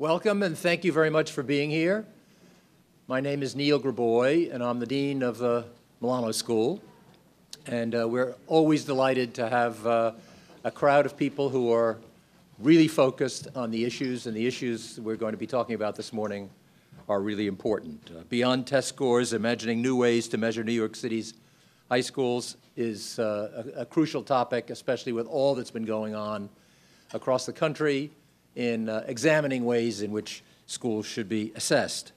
Welcome and thank you very much for being here. My name is Neil Graboy and I'm the Dean of the Milano School. And uh, we're always delighted to have uh, a crowd of people who are really focused on the issues, and the issues we're going to be talking about this morning are really important. Uh, beyond test scores, imagining new ways to measure New York City's high schools is uh, a, a, crucial topic, especially with all that's been going on across the country in uh, examining ways in which schools should be assessed.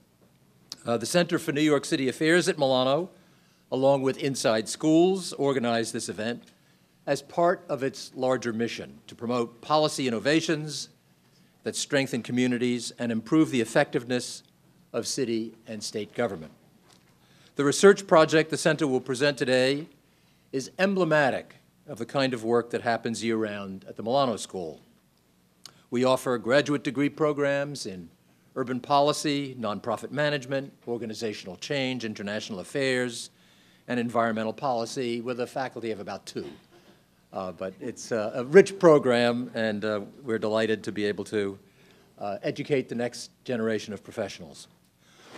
Uh, the Center for New York City Affairs at Milano, along with Inside Schools, organized this event as part of its larger mission to promote policy innovations that strengthen communities and improve the effectiveness of city and state government. The research project the Center will present today is emblematic of the kind of work that happens year-round at the Milano School. We offer graduate degree programs in urban policy, nonprofit management, organizational change, international affairs, and environmental policy with a faculty of about two. Uh, but it's uh, a rich program, and uh, we're delighted to be able to uh, educate the next generation of professionals.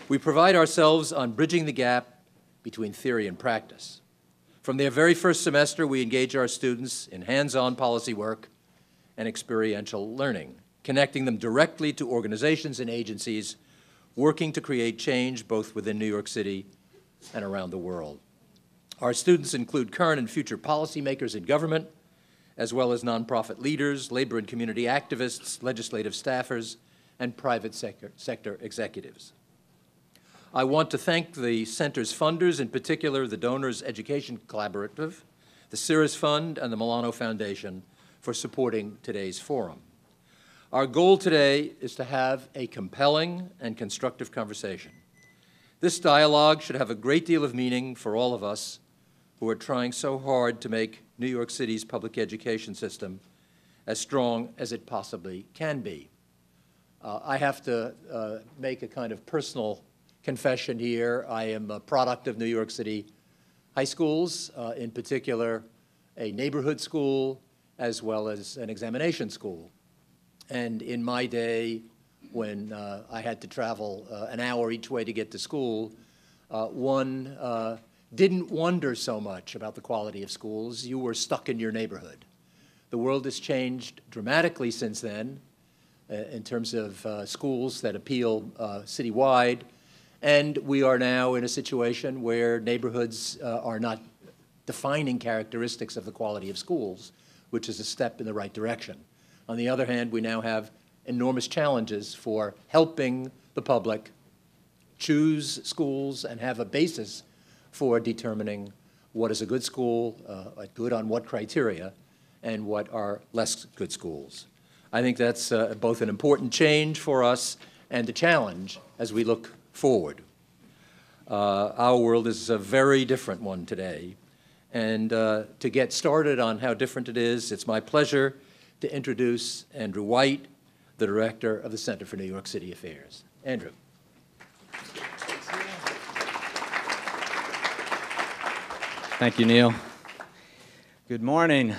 We pride ourselves on bridging the gap between theory and practice. From their very first semester, we engage our students in hands-on policy work and experiential learning, connecting them directly to organizations and agencies working to create change both within New York City and around the world. Our students include current and future policymakers in government, as well as nonprofit leaders, labor and community activists, legislative staffers, and private sector, sector executives. I want to thank the Center's funders, in particular the Donors Education Collaborative, the Cirrus Fund, and the Milano Foundation for supporting today's forum. Our goal today is to have a compelling and constructive conversation. This dialogue should have a great deal of meaning for all of us who are trying so hard to make New York City's public education system as strong as it possibly can be. Uh, I have to uh, make a kind of personal confession here. I am a product of New York City high schools, uh, in particular a neighborhood school as well as an examination school. And in my day, when uh, I had to travel uh, an hour each way to get to school, uh, one didn't wonder so much about the quality of schools. You were stuck in your neighborhood. The world has changed dramatically since then uh, in terms of uh, schools that appeal uh, citywide. And we are now in a situation where neighborhoods uh, are not defining characteristics of the quality of schools, which is a step in the right direction. On the other hand, we now have enormous challenges for helping the public choose schools and have a basis for determining what is a good school, uh, good on what criteria, and what are less good schools. I think that's uh, both an important change for us and a challenge as we look forward. Uh, our world is a very different one today. And uh, to get started on how different it is, it's my pleasure to introduce Andrew White, the director of the Center for New York City Affairs. Andrew. Thank you, Neil. Good morning.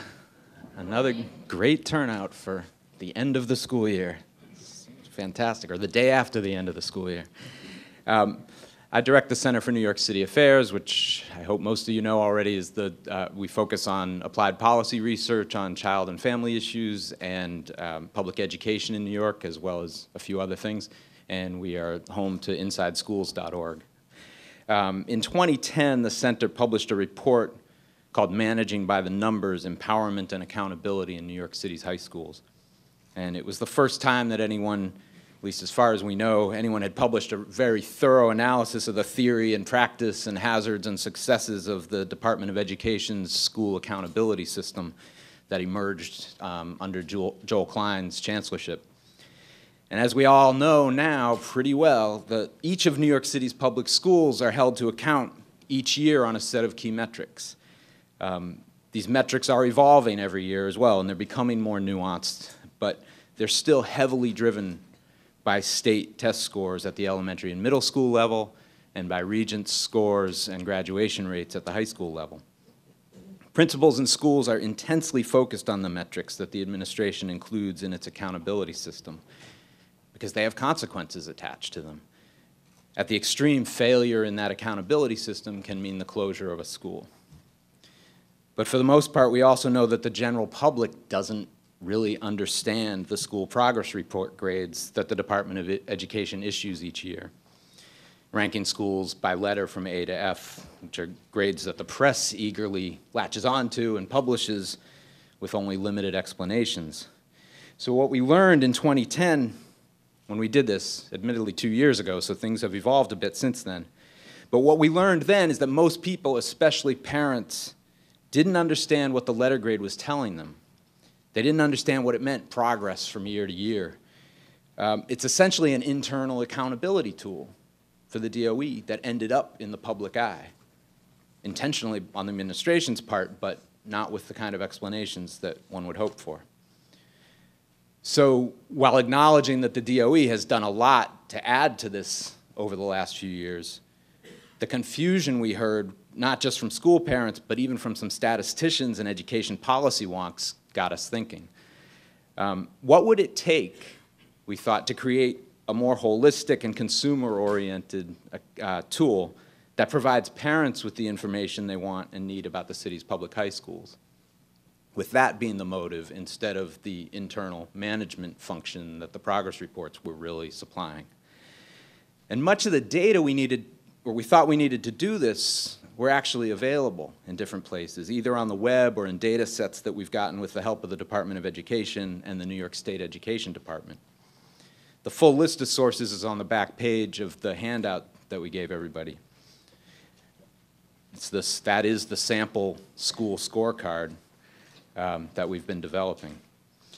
Another great turnout for the end of the school year. It's fantastic, or the day after the end of the school year. Um, I direct the Center for New York City Affairs, which I hope most of you know already is the, uh, we focus on applied policy research on child and family issues and um, public education in New York, as well as a few other things. And we are home to InsideSchools.org. Um, in 2010, the center published a report called Managing by the Numbers, Empowerment and Accountability in New York City's High Schools. And it was the first time that anyone, at least as far as we know, anyone had published a very thorough analysis of the theory and practice and hazards and successes of the Department of Education's school accountability system that emerged um, under Joel, Joel Klein's chancellorship. And as we all know now pretty well, that each of New York City's public schools are held to account each year on a set of key metrics. Um, these metrics are evolving every year as well, and they're becoming more nuanced, but they're still heavily driven by state test scores at the elementary and middle school level, and by regents scores and graduation rates at the high school level. Principals and schools are intensely focused on the metrics that the administration includes in its accountability system because they have consequences attached to them. At the extreme, failure in that accountability system can mean the closure of a school. But for the most part, we also know that the general public doesn't really understand the school progress report grades that the Department of Education issues each year, ranking schools by letter from A to F, which are grades that the press eagerly latches onto and publishes with only limited explanations. So what we learned in 2010 when we did this, admittedly two years ago, so things have evolved a bit since then. But what we learned then is that most people, especially parents, didn't understand what the letter grade was telling them. They didn't understand what it meant, progress from year to year. Um, it's essentially an internal accountability tool for the DOE that ended up in the public eye, intentionally on the administration's part, but not with the kind of explanations that one would hope for. So while acknowledging that the DOE has done a lot to add to this over the last few years, the confusion we heard, not just from school parents, but even from some statisticians and education policy wonks, got us thinking. Um, what would it take, we thought, to create a more holistic and consumer-oriented uh, tool that provides parents with the information they want and need about the city's public high schools? with that being the motive instead of the internal management function that the progress reports were really supplying. And much of the data we needed, or we thought we needed to do this, were actually available in different places, either on the web or in data sets that we've gotten with the help of the Department of Education and the New York State Education Department. The full list of sources is on the back page of the handout that we gave everybody. It's this, that is the sample school scorecard um, that we've been developing.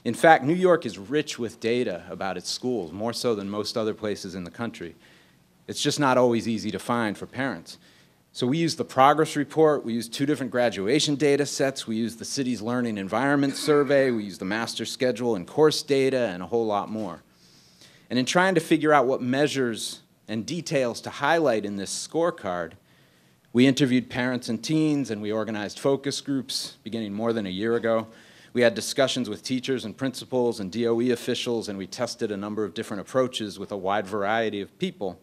In fact, New York is rich with data about its schools, more so than most other places in the country. It's just not always easy to find for parents. So we use the progress report, we use two different graduation data sets, we use the city's learning environment survey, we use the master schedule and course data, and a whole lot more. And in trying to figure out what measures and details to highlight in this scorecard, we interviewed parents and teens, and we organized focus groups beginning more than a year ago. We had discussions with teachers and principals and DOE officials, and we tested a number of different approaches with a wide variety of people.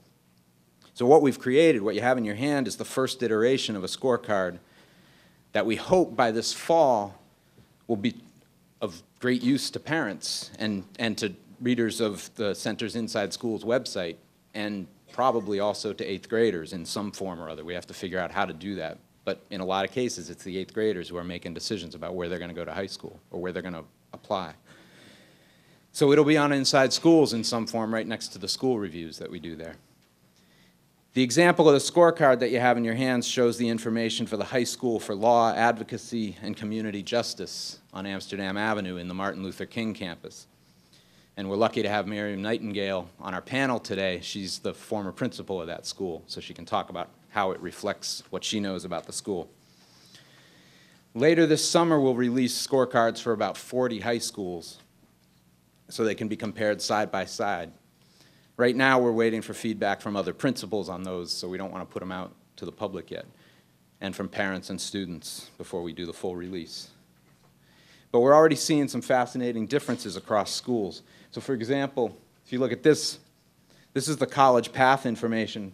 So, what we've created, what you have in your hand, is the first iteration of a scorecard that we hope by this fall will be of great use to parents and, and to readers of the Centers Inside Schools website and probably also to eighth graders in some form or other. We have to figure out how to do that. But in a lot of cases, it's the eighth graders who are making decisions about where they're going to go to high school or where they're going to apply. So it'll be on Inside Schools in some form right next to the school reviews that we do there. The example of the scorecard that you have in your hands shows the information for the High School for Law, Advocacy, and Community Justice on Amsterdam Avenue in the Martin Luther King campus. And we're lucky to have Miriam Nightengale on our panel today. She's the former principal of that school, so she can talk about how it reflects what she knows about the school. Later this summer, we'll release scorecards for about 40 high schools so they can be compared side by side. Right now, we're waiting for feedback from other principals on those, so we don't want to put them out to the public yet, and from parents and students before we do the full release. But we're already seeing some fascinating differences across schools. So for example, if you look at this, this is the college path information.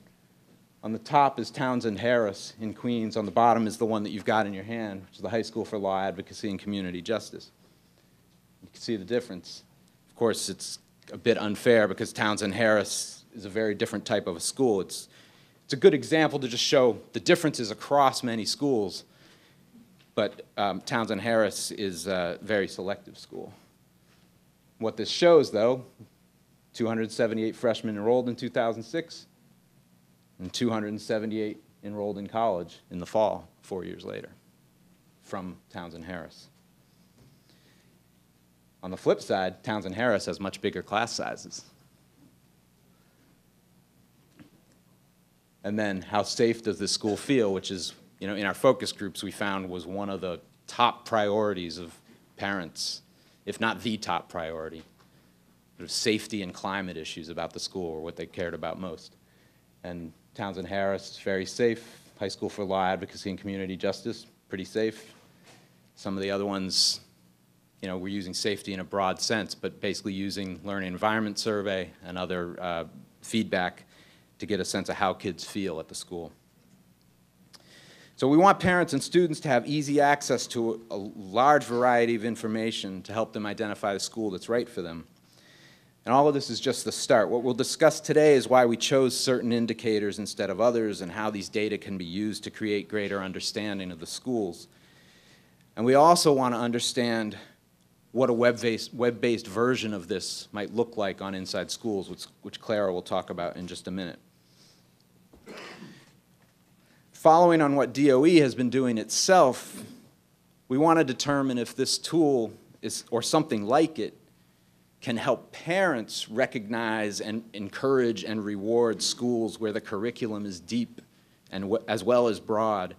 On the top is Townsend Harris in Queens. On the bottom is the one that you've got in your hand, which is the High School for Law, Advocacy, and Community Justice. You can see the difference. Of course, it's a bit unfair because Townsend Harris is a very different type of a school. It's, it's a good example to just show the differences across many schools, but um, Townsend Harris is a very selective school. What this shows, though, 278 freshmen enrolled in 2006 and 278 enrolled in college in the fall, four years later, from Townsend Harris. On the flip side, Townsend Harris has much bigger class sizes. And then, how safe does this school feel? Which is, you know, in our focus groups, we found was one of the top priorities of parents if not the top priority. Sort of safety and climate issues about the school were what they cared about most. And Townsend Harris is very safe. High School for Law, Advocacy, and Community Justice, pretty safe. Some of the other ones you know, we're using safety in a broad sense, but basically using learning environment survey and other uh, feedback to get a sense of how kids feel at the school. So we want parents and students to have easy access to a large variety of information to help them identify the school that's right for them. And all of this is just the start. What we'll discuss today is why we chose certain indicators instead of others and how these data can be used to create greater understanding of the schools. And we also want to understand what a web-based, web-based version of this might look like on Inside Schools, which, which Clara will talk about in just a minute. Following on what DOE has been doing itself, we want to determine if this tool is, or something like it can help parents recognize and encourage and reward schools where the curriculum is deep and as well as broad,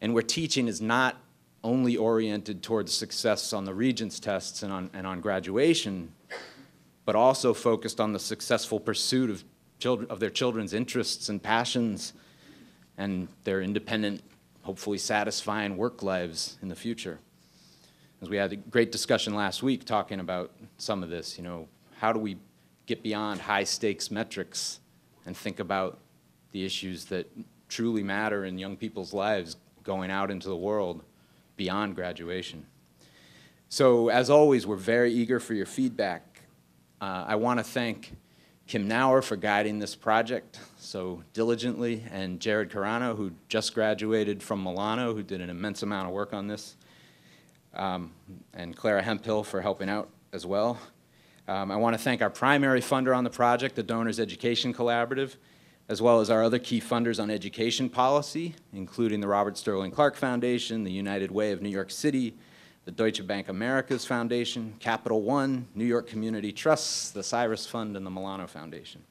and where teaching is not only oriented towards success on the Regents tests and on, and on graduation, but also focused on the successful pursuit of, children, of their children's interests and passions and their independent, hopefully satisfying work lives in the future. As we had a great discussion last week talking about some of this, you know, how do we get beyond high stakes metrics and think about the issues that truly matter in young people's lives going out into the world beyond graduation. So as always, we're very eager for your feedback. Uh, I want to thank Kim Nauer for guiding this project so diligently, and Jared Carano, who just graduated from Milano, who did an immense amount of work on this, um, and Clara Hemphill for helping out as well. Um, I want to thank our primary funder on the project, the Donors Education Collaborative, as well as our other key funders on education policy, including the Robert Sterling Clark Foundation, the United Way of New York City, the Deutsche Bank Americas Foundation, Capital One, New York Community Trusts, the Cyrus Fund, and the Milano Foundation.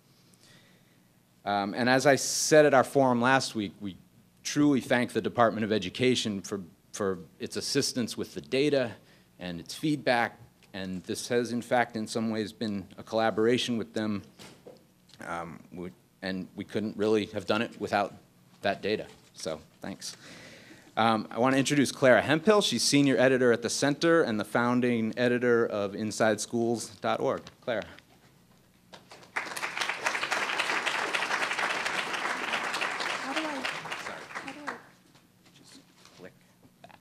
Um, and as I said at our forum last week, we truly thank the Department of Education for, for its assistance with the data and its feedback, and this has, in fact, in some ways been a collaboration with them, um, and we couldn't really have done it without that data, so thanks. Um, I want to introduce Clara Hemphill. She's senior editor at the Center and the founding editor of InsideSchools.org. Clara. How do I, how do I, Just click that.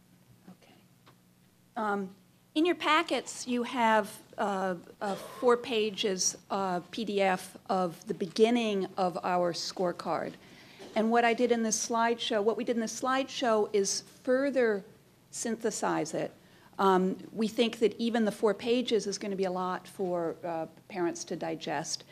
okay. Um, In your packets, you have uh, uh, four pages uh, PDF of the beginning of our scorecard. And what I did in this slideshow, what we did in this slideshow is further synthesize it. Um, We think that even the four pages is going to be a lot for uh, parents to digest.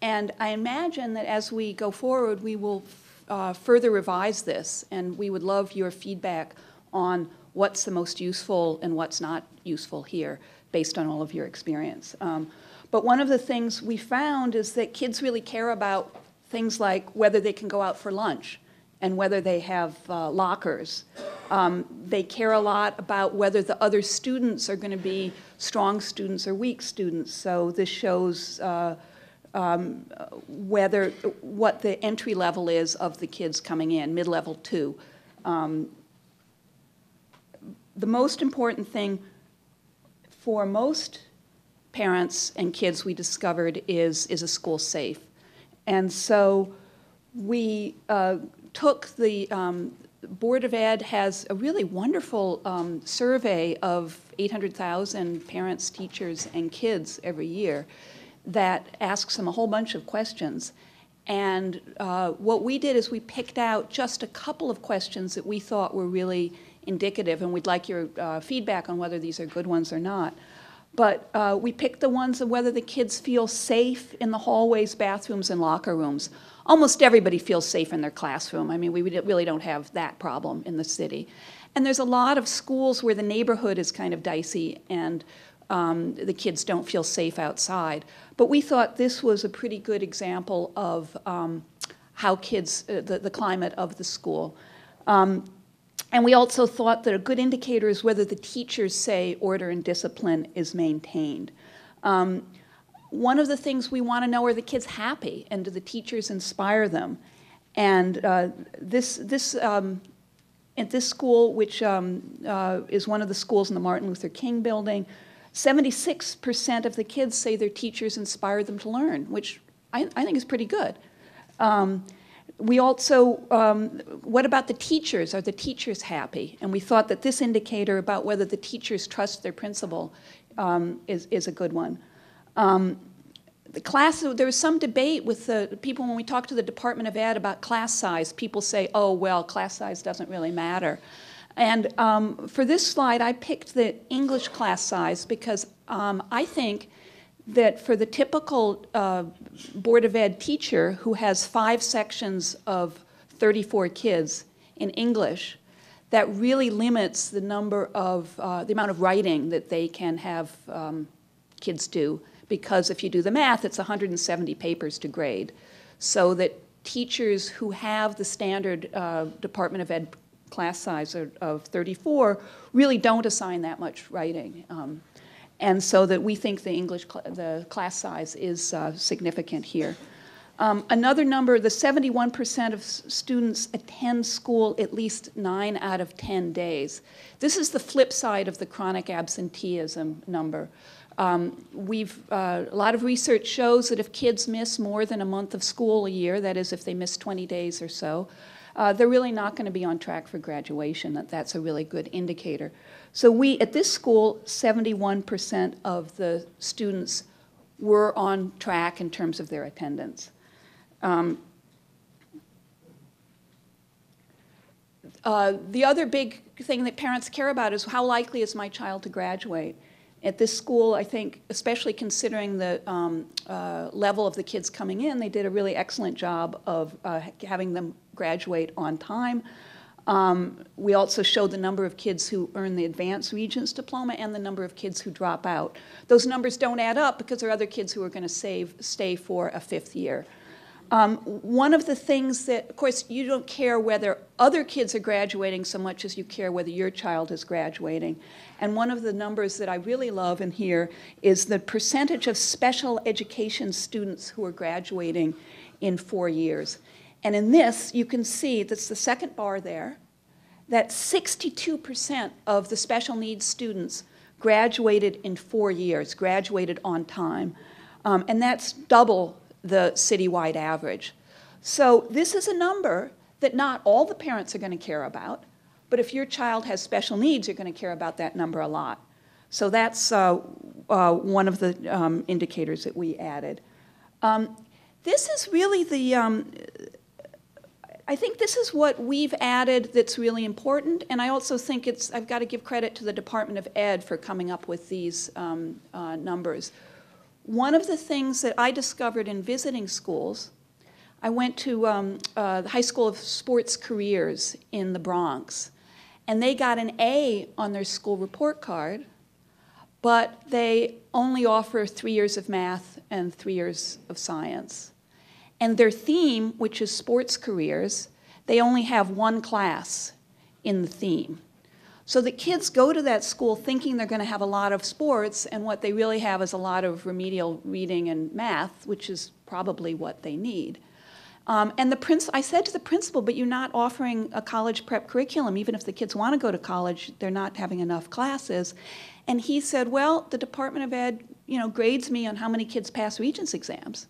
And I imagine that as we go forward, we will uh, further revise this, and we would love your feedback on what's the most useful and what's not useful here, based on all of your experience. Um, But one of the things we found is that kids really care about things like whether they can go out for lunch and whether they have uh, lockers. Um, They care a lot about whether the other students are going to be strong students or weak students. So this shows uh, um, whether, what the entry level is of the kids coming in, mid-level two. Um, The most important thing for most parents and kids we discovered is, is a school safe? And so we uh, took the, um, Board of Ed has a really wonderful um, survey of 800,000 parents, teachers, and kids every year that asks them a whole bunch of questions. And uh, what we did is we picked out just a couple of questions that we thought were really indicative, and we'd like your uh, feedback on whether these are good ones or not. But uh, we picked the ones of whether the kids feel safe in the hallways, bathrooms, and locker rooms. Almost everybody feels safe in their classroom. I mean, we really don't have that problem in the city. And there's a lot of schools where the neighborhood is kind of dicey and um, the kids don't feel safe outside. But we thought this was a pretty good example of um, how kids, uh, the, the climate of the school. Um, and we also thought that a good indicator is whether the teachers say order and discipline is maintained. Um, one of the things we want to know are the kids happy and do the teachers inspire them? And uh, this, this um, at this school, which um, uh, is one of the schools in the Martin Luther King building, 76% of the kids say their teachers inspired them to learn, which I, I think is pretty good. Um, we also, um, what about the teachers? Are the teachers happy? And we thought that this indicator about whether the teachers trust their principal um, is, is a good one. Um, the class, there was some debate with the people when we talked to the Department of Ed about class size. People say, oh, well, class size doesn't really matter. And um, for this slide, I picked the English class size because um, I think that for the typical uh, Board of Ed teacher who has five sections of 34 kids in English, that really limits the number of, uh, the amount of writing that they can have um, kids do because if you do the math, it's 170 papers to grade. So that teachers who have the standard uh, Department of Ed class size of, of 34 really don't assign that much writing. Um, and so that we think the English, cl the class size is uh, significant here. Um, another number, the 71% of students attend school at least nine out of 10 days. This is the flip side of the chronic absenteeism number. Um, we've, uh, a lot of research shows that if kids miss more than a month of school a year, that is if they miss 20 days or so, uh, they're really not going to be on track for graduation. That, that's a really good indicator. So we, at this school, 71% of the students were on track in terms of their attendance. Um, uh, the other big thing that parents care about is how likely is my child to graduate? At this school, I think, especially considering the um, uh, level of the kids coming in, they did a really excellent job of uh, having them graduate on time. Um, we also showed the number of kids who earn the advanced regents diploma and the number of kids who drop out. Those numbers don't add up because there are other kids who are going to save, stay for a fifth year. Um, one of the things that, of course, you don't care whether other kids are graduating so much as you care whether your child is graduating. And one of the numbers that I really love in here is the percentage of special education students who are graduating in four years. And in this, you can see that's the second bar there, that 62% of the special needs students graduated in four years, graduated on time. Um, and that's double the citywide average. So this is a number that not all the parents are going to care about, but if your child has special needs, you're going to care about that number a lot. So that's uh, uh, one of the um, indicators that we added. Um, this is really the, um, I think this is what we've added that's really important, and I also think it's, I've got to give credit to the Department of Ed for coming up with these um, uh, numbers. One of the things that I discovered in visiting schools, I went to um, uh, the High School of Sports Careers in the Bronx, and they got an A on their school report card, but they only offer three years of math and three years of science. And their theme, which is sports careers, they only have one class in the theme. So the kids go to that school thinking they're going to have a lot of sports, and what they really have is a lot of remedial reading and math, which is probably what they need. Um, and the prince, I said to the principal, but you're not offering a college prep curriculum. Even if the kids want to go to college, they're not having enough classes. And he said, well, the Department of Ed, you know, grades me on how many kids pass Regents exams,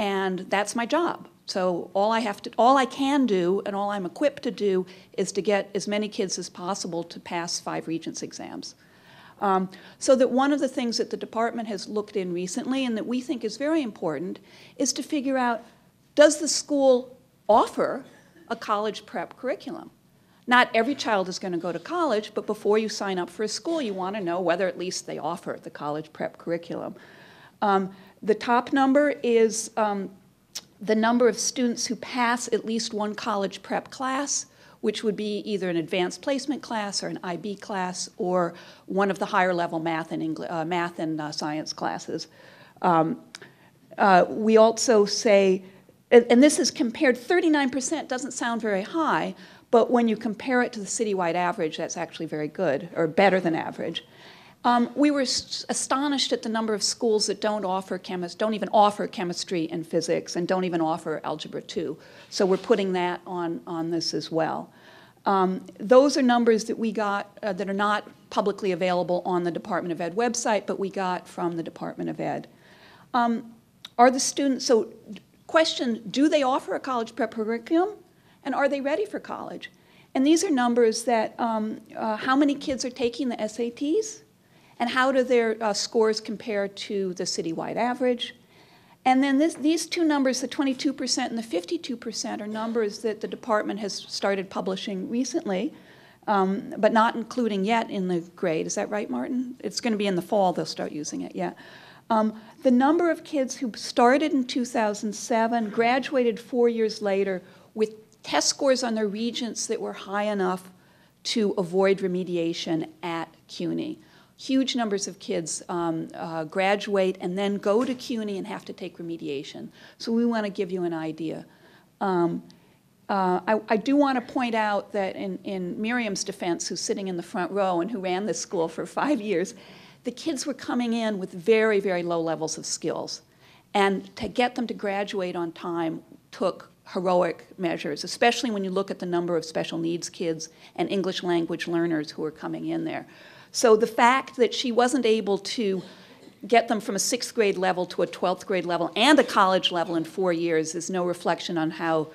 and that's my job. So all I have to, all I can do, and all I'm equipped to do, is to get as many kids as possible to pass five Regents exams. Um, so that one of the things that the department has looked in recently, and that we think is very important, is to figure out, does the school offer a college prep curriculum? Not every child is going to go to college, but before you sign up for a school, you want to know whether at least they offer the college prep curriculum. Um, the top number is um, the number of students who pass at least one college prep class, which would be either an advanced placement class or an IB class or one of the higher level math and, uh, math and uh, science classes. Um, uh, we also say, and this is compared, 39% doesn't sound very high, but when you compare it to the citywide average, that's actually very good, or better than average. Um, we were astonished at the number of schools that don't offer chemist, don't even offer chemistry and physics, and don't even offer algebra 2. So we're putting that on, on this as well. Um, Those are numbers that we got, uh, that are not publicly available on the Department of Ed website, but we got from the Department of Ed. Um, Are the students, so question, do they offer a college prep curriculum? And are they ready for college? And these are numbers that, um, uh, how many kids are taking the SATs? And how do their uh, scores compare to the citywide average? And then this, these two numbers, the 22% and the 52%, are numbers that the department has started publishing recently, um, but not including yet in the grade. Is that right, Martin? It's going to be in the fall they'll start using it, yeah. Um, the number of kids who started in 2007, graduated four years later with test scores on their regents that were high enough to avoid remediation at CUNY. Huge numbers of kids um, uh, graduate and then go to CUNY and have to take remediation. So we want to give you an idea. Um, uh, I, I do want to point out that in, in Miriam's defense, who's sitting in the front row and who ran this school for five years, the kids were coming in with very, very low levels of skills. And to get them to graduate on time took heroic measures, especially when you look at the number of special needs kids and English language learners who are coming in there. So the fact that she wasn't able to get them from a sixth grade level to a 12th grade level and a college level in four years is no reflection on how,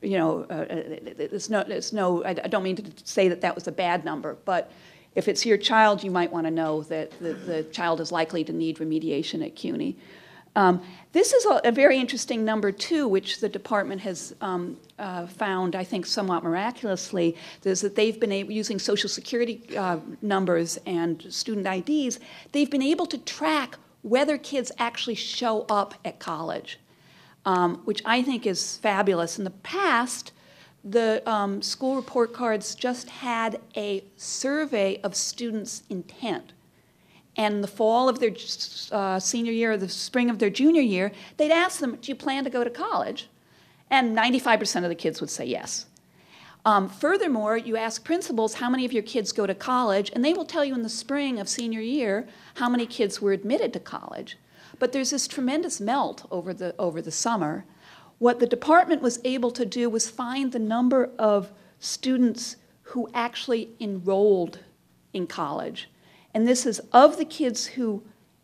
you know, uh, it's no, it's no, I I don't mean to say that that was a bad number, but if it's your child, you might want to know that the, the child is likely to need remediation at CUNY. Um, this is a, a, very interesting number, too, which the department has um, uh, found, I think, somewhat miraculously, is that they've been able, using Social Security uh, numbers and student IDs, they've been able to track whether kids actually show up at college, um, which I think is fabulous. In the past, the um, school report cards just had a survey of students' intent and the fall of their uh, senior year or the spring of their junior year, they'd ask them, Do you plan to go to college? And 95% of the kids would say yes. Um, furthermore, you ask principals how many of your kids go to college, and they will tell you in the spring of senior year how many kids were admitted to college. But there's this tremendous melt over the, over the summer. What the department was able to do was find the number of students who actually enrolled in college and this is of the kids who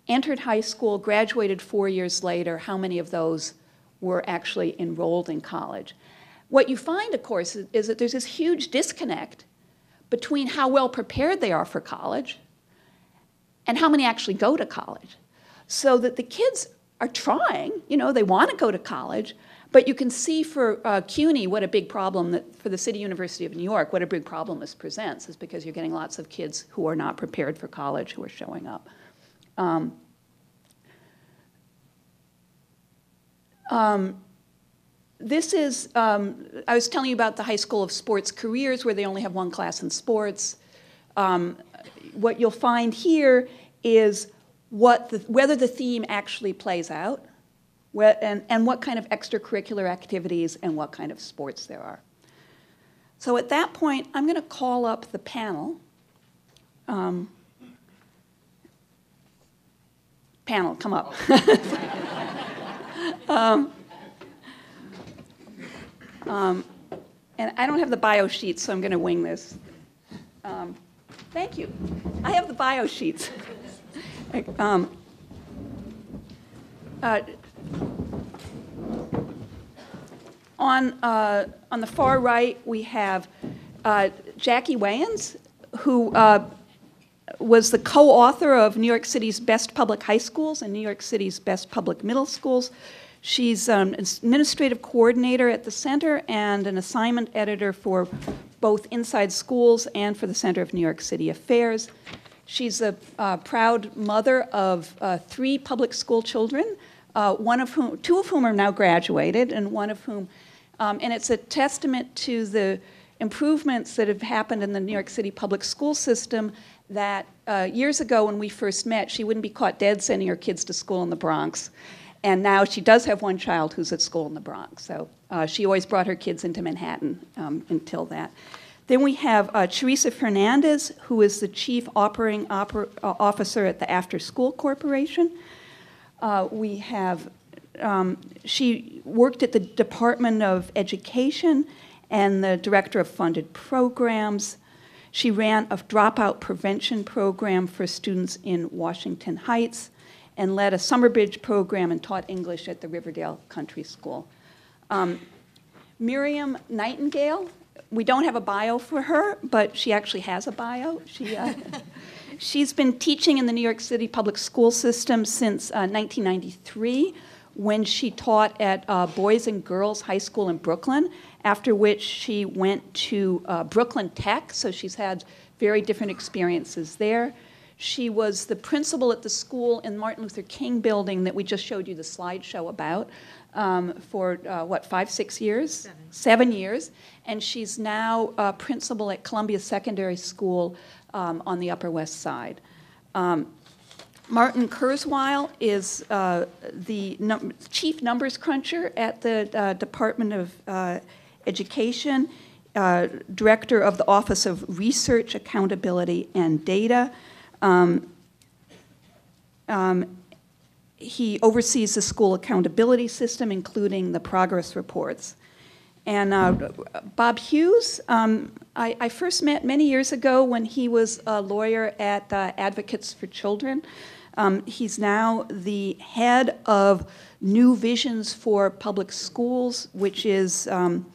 entered high school, graduated four years later, how many of those were actually enrolled in college. What you find, of course, is that there's this huge disconnect between how well prepared they are for college and how many actually go to college. So that the kids are trying, you know, they want to go to college, but you can see for uh, CUNY what a big problem that for the City University of New York, what a big problem this presents is because you're getting lots of kids who are not prepared for college who are showing up. Um, um, this is, um, I was telling you about the High School of Sports Careers where they only have one class in sports. Um, what you'll find here is what the, whether the theme actually plays out and, and what kind of extracurricular activities and what kind of sports there are. So at that point, I'm going to call up the panel. Um, panel, come up. um, um, and I don't have the bio sheets, so I'm going to wing this. Um, thank you. I have the bio sheets. um, uh, on, uh, on the far right, we have uh, Jackie Wayans, who uh, was the co-author of New York City's Best Public High Schools and New York City's Best Public Middle Schools. She's an administrative coordinator at the center and an assignment editor for both Inside Schools and for the Center of New York City Affairs. She's a uh, proud mother of uh, three public school children, uh, one of whom, two of whom are now graduated, and one of whom, um, and it's a testament to the improvements that have happened in the New York City public school system that uh, years ago when we first met, she wouldn't be caught dead sending her kids to school in the Bronx. And now she does have one child who's at school in the Bronx. So uh, she always brought her kids into Manhattan um, until that. Then we have uh, Charissa Fernandez, who is the Chief Operating Oper- uh, Officer at the After School Corporation. Uh, we have, um, she worked at the Department of Education and the director of funded programs. She ran a dropout prevention program for students in Washington Heights and led a summer bridge program and taught English at the Riverdale Country School. Um, Miriam Nightengale, we don't have a bio for her, but she actually has a bio. She, uh, she's been teaching in the New York City public school system since uh, 1993 when she taught at uh, Boys and Girls High School in Brooklyn, after which she went to uh, Brooklyn Tech, so she's had very different experiences there. She was the principal at the school in Martin Luther King building that we just showed you the slideshow about um, for, uh, what, five, six years? Seven. years. And she's now uh, principal at Columbia Secondary School um, on the Upper West Side. Um, Martin Kurzweil is uh, the num- chief numbers cruncher at the uh, Department of uh, Education, uh, director of the Office of Research, Accountability, and Data. Um, um, he oversees the school accountability system, including the progress reports. And uh, Bob Hughes, um, I, I first met many years ago when he was a lawyer at uh, Advocates for Children. Um, he's now the head of New Visions for Public Schools, which is um,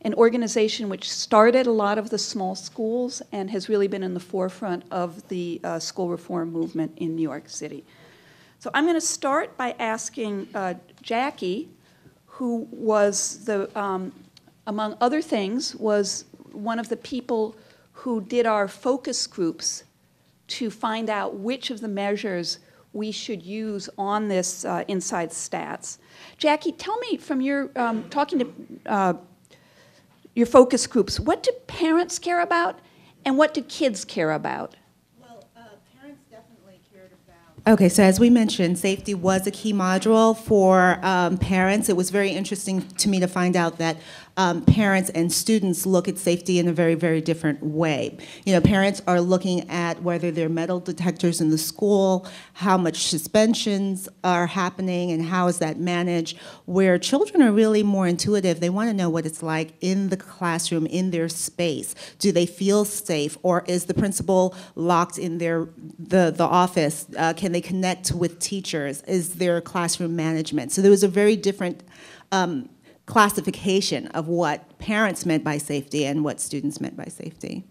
an organization which started a lot of the small schools and has really been in the forefront of the uh, school reform movement in New York City. So I'm going to start by asking uh, Jackie, who was the, um, among other things, was one of the people who did our focus groups to find out which of the measures we should use on this uh, inside stats. Jackie, tell me from your um, talking to uh, your focus groups, what do parents care about and what do kids care about? Well, uh, parents definitely cared about. Okay, so as we mentioned, safety was a key module for um, parents. It was very interesting to me to find out that um, parents and students look at safety in a very, very different way. You know, parents are looking at whether there are metal detectors in the school, how much suspensions are happening, and how is that managed. Where children are really more intuitive, they want to know what it's like in the classroom, in their space. Do they feel safe, or is the principal locked in their the the office? Uh, can they connect with teachers? Is there classroom management? So there was a very different. Um, classification of what parents meant by safety and what students meant by safety.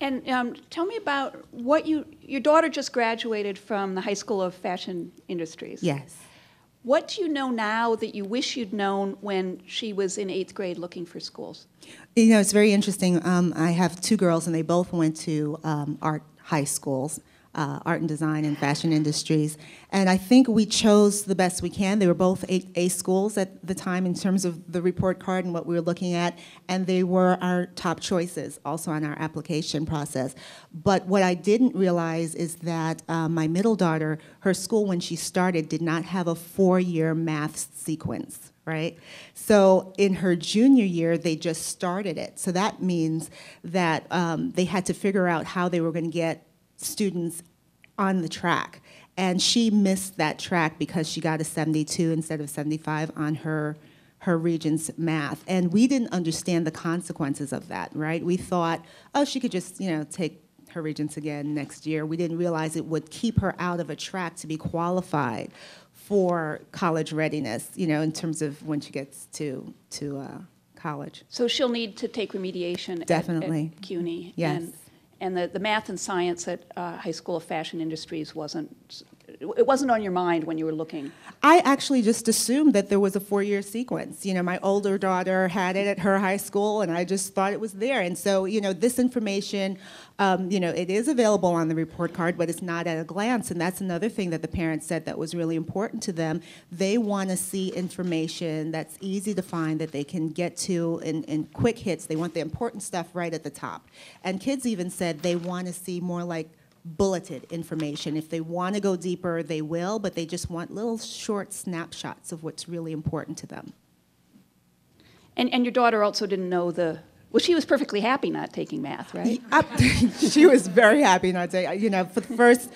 And um, tell me about what you, your daughter just graduated from the High School of Fashion Industries. Yes. What do you know now that you wish you'd known when she was in eighth grade looking for schools? You know, it's very interesting. Um, I have two girls, and they both went to um, art high schools uh, art and design and fashion industries. And I think we chose the best we can. They were both A, A schools at the time in terms of the report card and what we were looking at, and they were our top choices also on our application process. But what I didn't realize is that uh, my middle daughter, her school when she started did not have a four-year math sequence right? So in her junior year, they just started it. So that means that um, they had to figure out how they were going to get students on the track. And she missed that track because she got a 72 instead of 75 on her her regents math and we didn't understand the consequences of that right we thought oh she could just you know take her regents again next year we didn't realize it would keep her out of a track to be qualified for college readiness you know in terms of when she gets to to uh, college So she'll need to take remediation at- Definitely. at CUNY. Yes. And, and the, the math and science at uh, High School of Fashion Industries wasn't, it wasn't on your mind when you were looking. I actually just assumed that there was a four-year sequence. You know, my older daughter had it at her high school, and I just thought it was there. And so, you know, this information, um, you know, it is available on the report card, but it's not at a glance. And that's another thing that the parents said that was really important to them. They want to see information that's easy to find, that they can get to in, in quick hits. They want the important stuff right at the top. And kids even said they want to see more like bulleted information. If they want to go deeper, they will, but they just want little short snapshots of what's really important to them. And, and your daughter also didn't know the, Well, she was perfectly happy not taking math, right? She was very happy not to. You know, for the first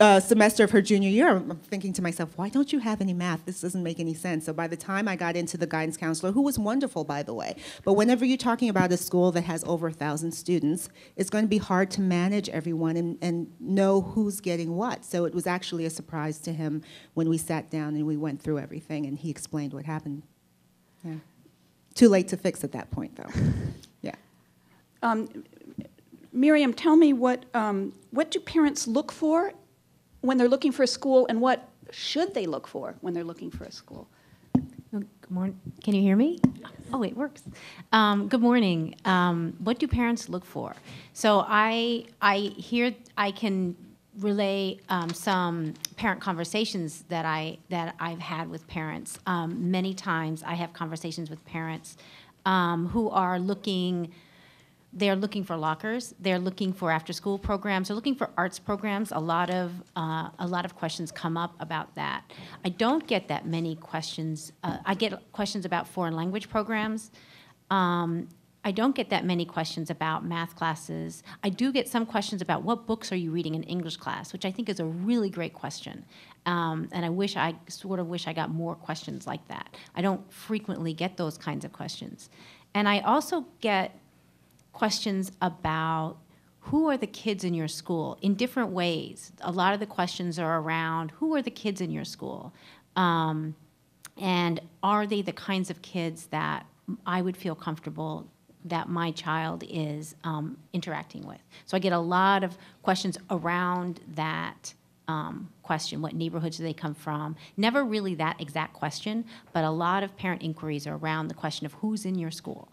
uh, semester of her junior year, I'm thinking to myself, why don't you have any math? This doesn't make any sense. So by the time I got into the guidance counselor, who was wonderful, by the way, but whenever you're talking about a school that has over a thousand students, it's going to be hard to manage everyone and, and know who's getting what. So it was actually a surprise to him when we sat down and we went through everything, and he explained what happened. Yeah. Too late to fix at that point, though. Um, Miriam, tell me what, um, what do parents look for when they're looking for a school, and what should they look for when they're looking for a school? Good morning. Can you hear me? Oh, it works. Um, good morning. Um, what do parents look for? So I I hear I can relay um, some parent conversations that I that I've had with parents. Um, many times I have conversations with parents um, who are looking they're looking for lockers. They're looking for after-school programs. They're looking for arts programs. A lot of uh, a lot of questions come up about that. I don't get that many questions. Uh, I get questions about foreign language programs. Um, I don't get that many questions about math classes. I do get some questions about what books are you reading in English class, which I think is a really great question. Um, and I wish I sort of wish I got more questions like that. I don't frequently get those kinds of questions. And I also get questions about who are the kids in your school in different ways. A lot of the questions are around who are the kids in your school? Um, and are they the kinds of kids that I would feel comfortable that my child is um, interacting with? So I get a lot of questions around that um, question what neighborhoods do they come from? Never really that exact question, but a lot of parent inquiries are around the question of who's in your school.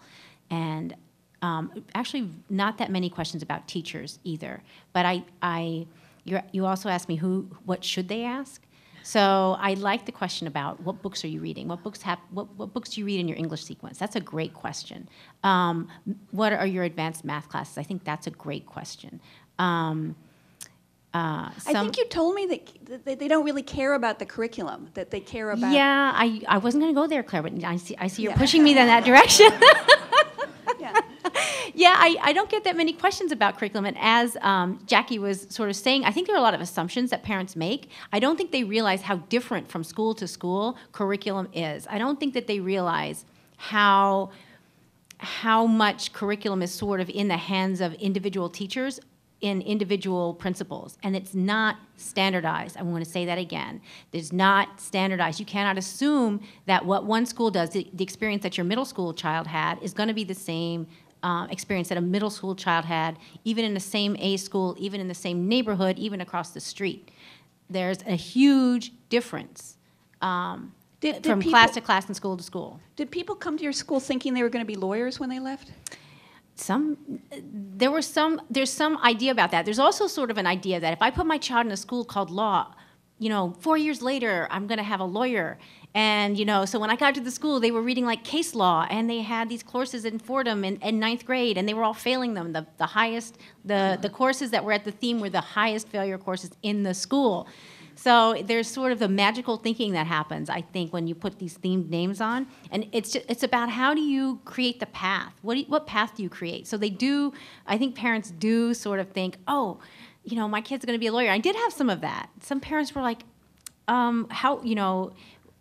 And um, actually, not that many questions about teachers either. But I, I you're, you also asked me who, what should they ask? So I like the question about what books are you reading? What books have, what, what books do you read in your English sequence? That's a great question. Um, what are your advanced math classes? I think that's a great question. Um, uh, I think you told me that, that they don't really care about the curriculum, that they care about. Yeah, I, I wasn't going to go there, Claire, but I see, I see you're Yeah. pushing me in that direction. Yeah. I, I don't get that many questions about curriculum. And as um, Jackie was sort of saying, I think there are a lot of assumptions that parents make. I don't think they realize how different from school to school curriculum is. I don't think that they realize how how much curriculum is sort of in the hands of individual teachers in individual principals and it's not standardized i want to say that again it's not standardized you cannot assume that what one school does the, the experience that your middle school child had is going to be the same uh, experience that a middle school child had even in the same a school even in the same neighborhood even across the street. There's a huge difference um, Did- did from people- class to class and school to school. Did people come to your school thinking they were going to be lawyers when they left? some there was some there's some idea about that. There's also sort of an idea that if i put my child in a school called law you know four years later i'm going to have a lawyer and you know so when i got to the school they were reading like case law and they had these courses in fordham in, in ninth grade and they were all failing them the, the highest the, mm-hmm. the courses that were at the theme were the highest failure courses in the school so there's sort of the magical thinking that happens, I think, when you put these themed names on, and it's just, it's about how do you create the path? What do you, what path do you create? So they do. I think parents do sort of think, oh, you know, my kid's going to be a lawyer. I did have some of that. Some parents were like, um, how you know,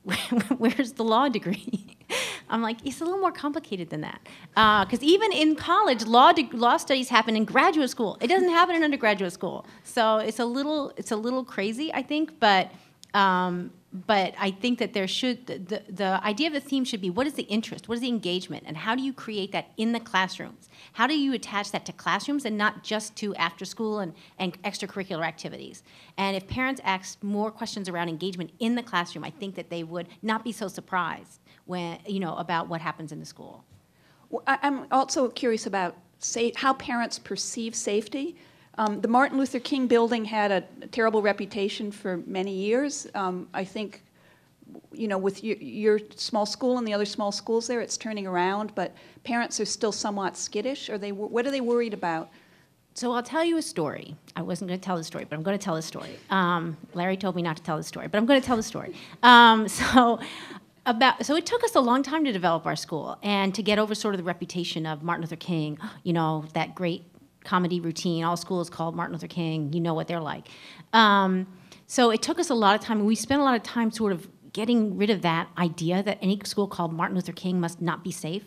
where's the law degree? I'm like, it's a little more complicated than that. Because even in college, law law studies happen in graduate school. It doesn't happen in undergraduate school. So it's a little it's a little crazy, I think. But um, but I think that there should the, the idea of the theme should be what is the interest, what is the engagement, and how do you create that in the classrooms? How do you attach that to classrooms and not just to after school and, and extracurricular activities? And if parents ask more questions around engagement in the classroom, I think that they would not be so surprised when you know about what happens in the school. Well, I'm also curious about how parents perceive safety. Um, the Martin Luther King building had a terrible reputation for many years. Um, I think, you know, with your, your small school and the other small schools there, it's turning around, but parents are still somewhat skittish. Are they, what are they worried about? So I'll tell you a story. I wasn't going to tell the story, but I'm going to tell the story. Um, Larry told me not to tell the story, but I'm going to tell the story. Um, so about so it took us a long time to develop our school and to get over sort of the reputation of Martin Luther King, you know, that great comedy routine. All schools called Martin Luther King. You know what they're like. Um, so it took us a lot of time. And we spent a lot of time sort of getting rid of that idea that any school called Martin Luther King must not be safe.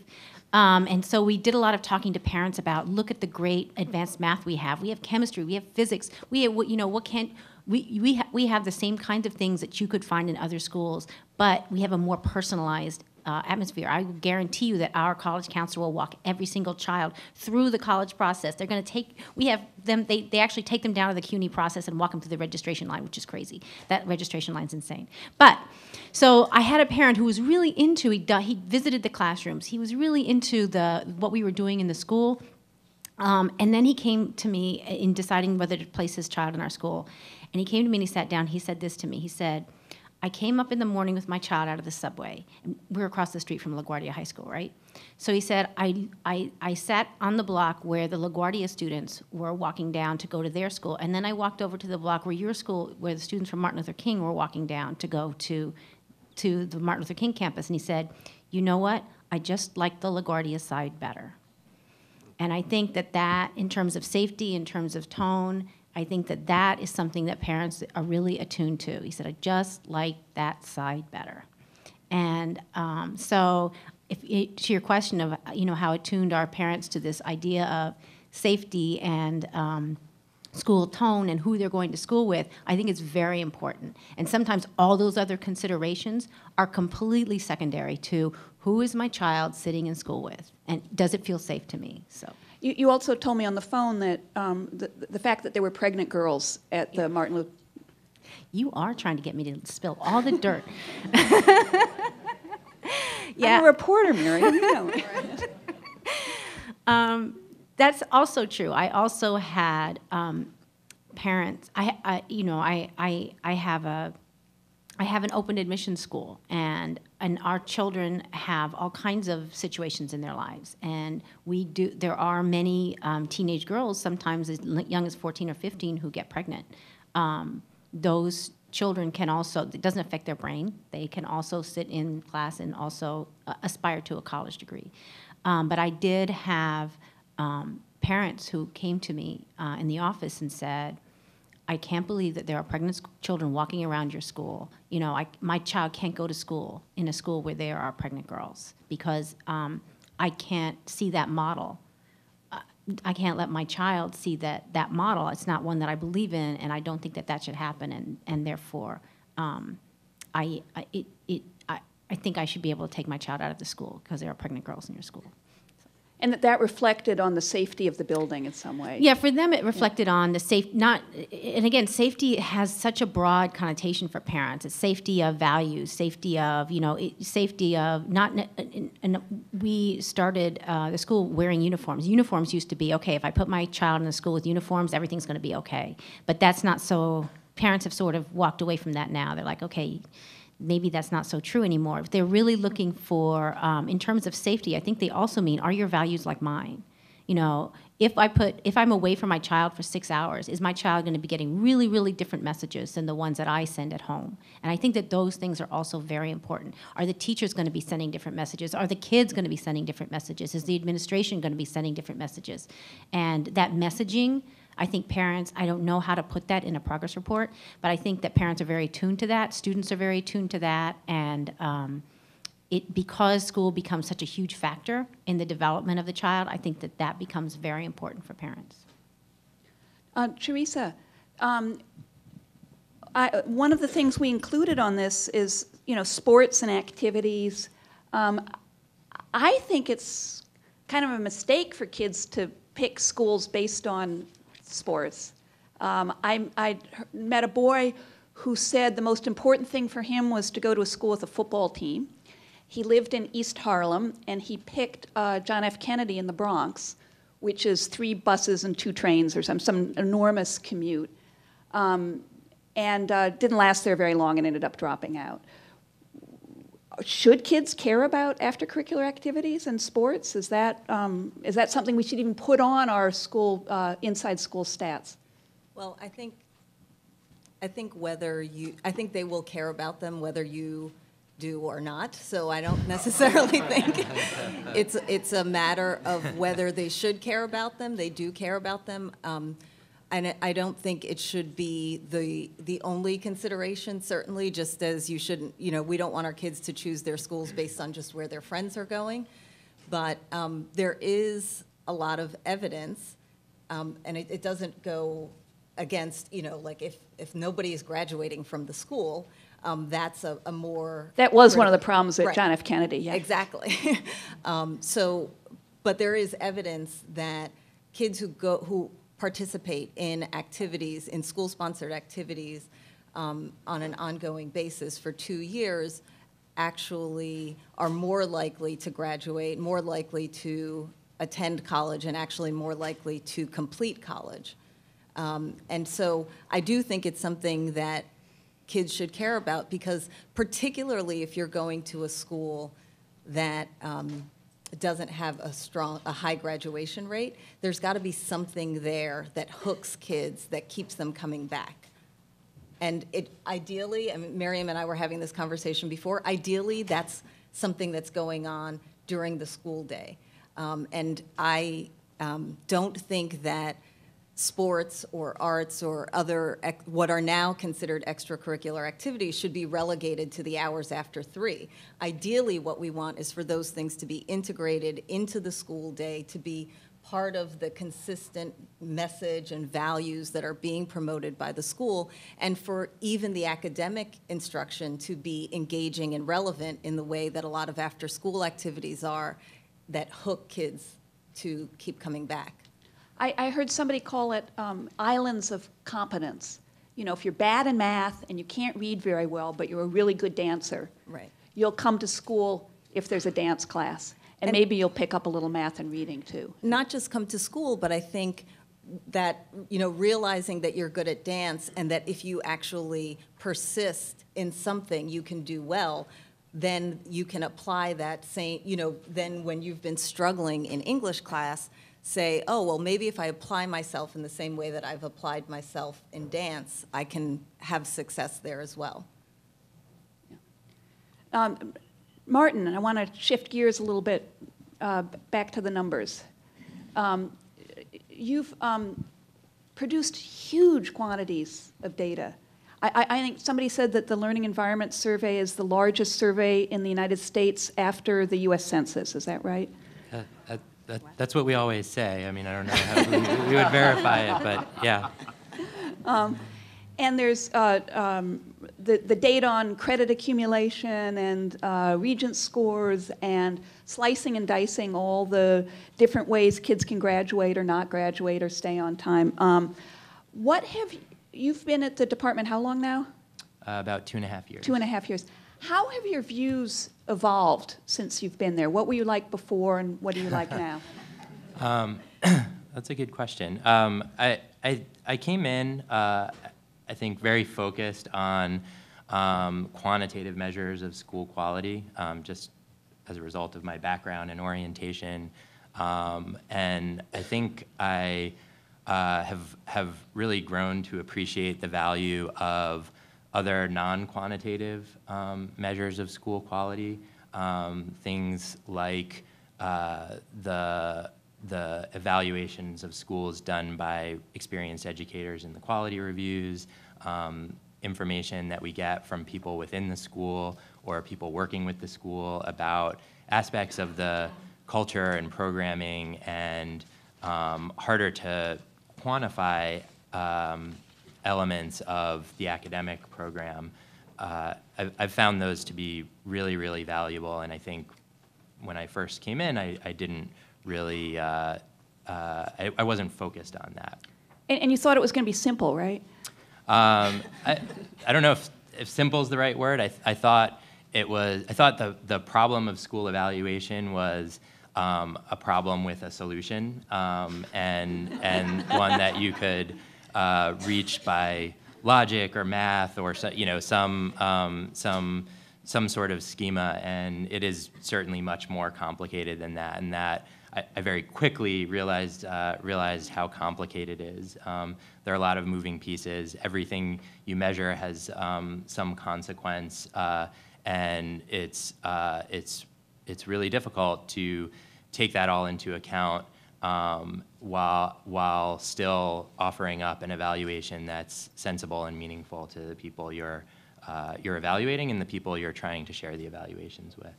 Um, and so we did a lot of talking to parents about look at the great advanced math we have. We have chemistry, we have physics. We have, you know what can we we ha- we have the same kinds of things that you could find in other schools, but we have a more personalized uh, atmosphere. I guarantee you that our college counselor will walk every single child through the college process. They're going to take, we have them, they, they actually take them down to the CUNY process and walk them through the registration line, which is crazy. That registration line's insane. But, so I had a parent who was really into, he, he visited the classrooms. He was really into the, what we were doing in the school. Um, and then he came to me in deciding whether to place his child in our school. And he came to me and he sat down. He said this to me. He said, I came up in the morning with my child out of the subway. We're across the street from LaGuardia High School, right? So he said, I, I, I sat on the block where the LaGuardia students were walking down to go to their school. And then I walked over to the block where your school, where the students from Martin Luther King were walking down to go to, to the Martin Luther King campus. And he said, You know what? I just like the LaGuardia side better. And I think that that, in terms of safety, in terms of tone, I think that that is something that parents are really attuned to. He said, I just like that side better. And um, so, if it, to your question of you know how attuned our parents to this idea of safety and um, school tone and who they're going to school with, I think it's very important. And sometimes all those other considerations are completely secondary to who is my child sitting in school with, and does it feel safe to me? So. You, you also told me on the phone that um, the, the fact that there were pregnant girls at the Martin Luther. You are trying to get me to spill all the dirt. I'm a reporter, Mary. You know. Um, that's also true. I also had um, parents. I, I, you know, I, I, I have a, I have an open admission school, and and our children have all kinds of situations in their lives, and we do. There are many um, teenage girls, sometimes as young as fourteen or fifteen, who get pregnant. Um, those children can also. It doesn't affect their brain. They can also sit in class and also uh, aspire to a college degree. Um, but I did have um, parents who came to me uh, in the office and said, I can't believe that there are pregnant children walking around your school. You know, I, my child can't go to school in a school where there are pregnant girls because um, I can't see that model. Uh, I can't let my child see that that model. It's not one that I believe in, and I don't think that that should happen. And and therefore, um, I, I it, it I, I think I should be able to take my child out of the school because there are pregnant girls in your school. And that that reflected on the safety of the building in some way. Yeah, for them it reflected on the safe not and again safety has such a broad connotation for parents. It's safety of values, safety of, you know, it, safety of not and, and we started uh, the school wearing uniforms. Uniforms used to be okay, if I put my child in the school with uniforms, everything's going to be okay. But that's not so parents have sort of walked away from that now. They're like, okay, maybe that's not so true anymore. If they're really looking for, um, in terms of safety, I think they also mean, are your values like mine? You know, if I put, if I'm away from my child for six hours, is my child going to be getting really, really different messages than the ones that I send at home? And I think that those things are also very important. Are the teachers going to be sending different messages? Are the kids going to be sending different messages? Is the administration going to be sending different messages? And that messaging, I think parents, I don't know how to put that in a progress report, but I think that parents are very tuned to that, students are very tuned to that, and um, it, because school becomes such a huge factor in the development of the child, I think that that becomes very important for parents. Uh, Charissa, um, I, one of the things we included on this is, you know, sports and activities. Um, I think it's kind of a mistake for kids to pick schools based on sports. Um, I, I met a boy who said the most important thing for him was to go to a school with a football team. He lived in East Harlem, and he picked uh, John F. Kennedy in the Bronx, which is three buses and two trains or some, some enormous commute. Um, and uh, didn't last there very long and ended up dropping out. Should kids care about after-curricular activities and sports? Is that, um, is that something we should even put on our school, uh, inside school stats? Well, I think, I think whether you, I think they will care about them whether you do or not, so I don't necessarily think it's, it's a matter of whether they should care about them. They do care about them. Um, And I- don't think it should be the, the only consideration, certainly, just as you shouldn't, you know, we don't want our kids to choose their schools based on just where their friends are going. But um, there is a lot of evidence, um, and it, it doesn't go against, you know, like if, if nobody is graduating from the school, um, that's a, a more. That was one of the problems at Right. John F. Kennedy, yeah. Exactly. Um, So, but there is evidence that kids who go, who participate in activities, in school-sponsored activities um, on an ongoing basis for two years, actually are more likely to graduate, more likely to attend college, and actually more likely to complete college. Um, And so I do think it's something that kids should care about because particularly if you're going to a school that um, doesn't have a strong, a high graduation rate, there's got to be something there that hooks kids, that keeps them coming back. And it, ideally, I mean, Miriam and I were having this conversation before, ideally, that's something that's going on during the school day. Um, And I um, don't think that sports or arts or other, what are now considered extracurricular activities should be relegated to the hours after three. Ideally, what we want is for those things to be integrated into the school day, to be part of the consistent message and values that are being promoted by the school, and for even the academic instruction to be engaging and relevant in the way that a lot of after-school activities are that hook kids to keep coming back. I, I heard somebody call it um, islands of competence. You know, if you're bad in math and you can't read very well, but you're a really good dancer, Right. you'll come to school if there's a dance class, and, And- maybe you'll pick up a little math and reading too. not just come to school, but I think that, you know, realizing that you're good at dance and that if you actually persist in something, you can do well, then you can apply that same, you know, then when you've been struggling in English class, say, oh, well, maybe if I apply myself in the same way that I've applied myself in dance, I can have success there as well. Um, Martin, I want to shift gears a little bit uh, back to the numbers. Um, You've um, produced huge quantities of data. I, I- I think somebody said that the Learning Environment Survey is the largest survey in the United States after the US Census, is that right? That, that, that, that's what we always say. I mean, I don't know how we, we would verify it, but yeah. And there's uh, um, the, the data on credit accumulation and uh, regent scores and slicing and dicing all the different ways kids can graduate or not graduate or stay on time. Um, what have you've been at the department how long now? Uh, about two and a half years. Two and a half years. How have your views evolved since you've been there? What were you like before and what do you like now? That's a good question. Um, I, I, I came in, uh, I think, very focused on um, quantitative measures of school quality, um, just as a result of my background and orientation. Um, and I think I uh, have, have really grown to appreciate the value of other non-quantitative um, measures of school quality, um, things like uh, the the evaluations of schools done by experienced educators in the quality reviews, um, information that we get from people within the school or people working with the school about aspects of the culture and programming and um, harder to quantify um, elements of the academic program. Uh, I've, I've found those to be really, really valuable, and I think when I first came in, I, I didn't really, uh, uh, I, I wasn't focused on that. And, and you thought it was going to be simple, right? Um, I, I don't know if, if simple is the right word. I, I thought it was, I thought the, the problem of school evaluation was um, a problem with a solution um, and, and one that you could uh, reach by logic or math or you know, some, um, some, some sort of schema. And it is certainly much more complicated than that. And that I, I very quickly realized uh, realized how complicated it is. Um, there are a lot of moving pieces. Everything you measure has um, some consequence, uh, and it's, uh, it's, it's really difficult to take that all into account um, while, while still offering up an evaluation that's sensible and meaningful to the people you're, uh, you're evaluating and the people you're trying to share the evaluations with.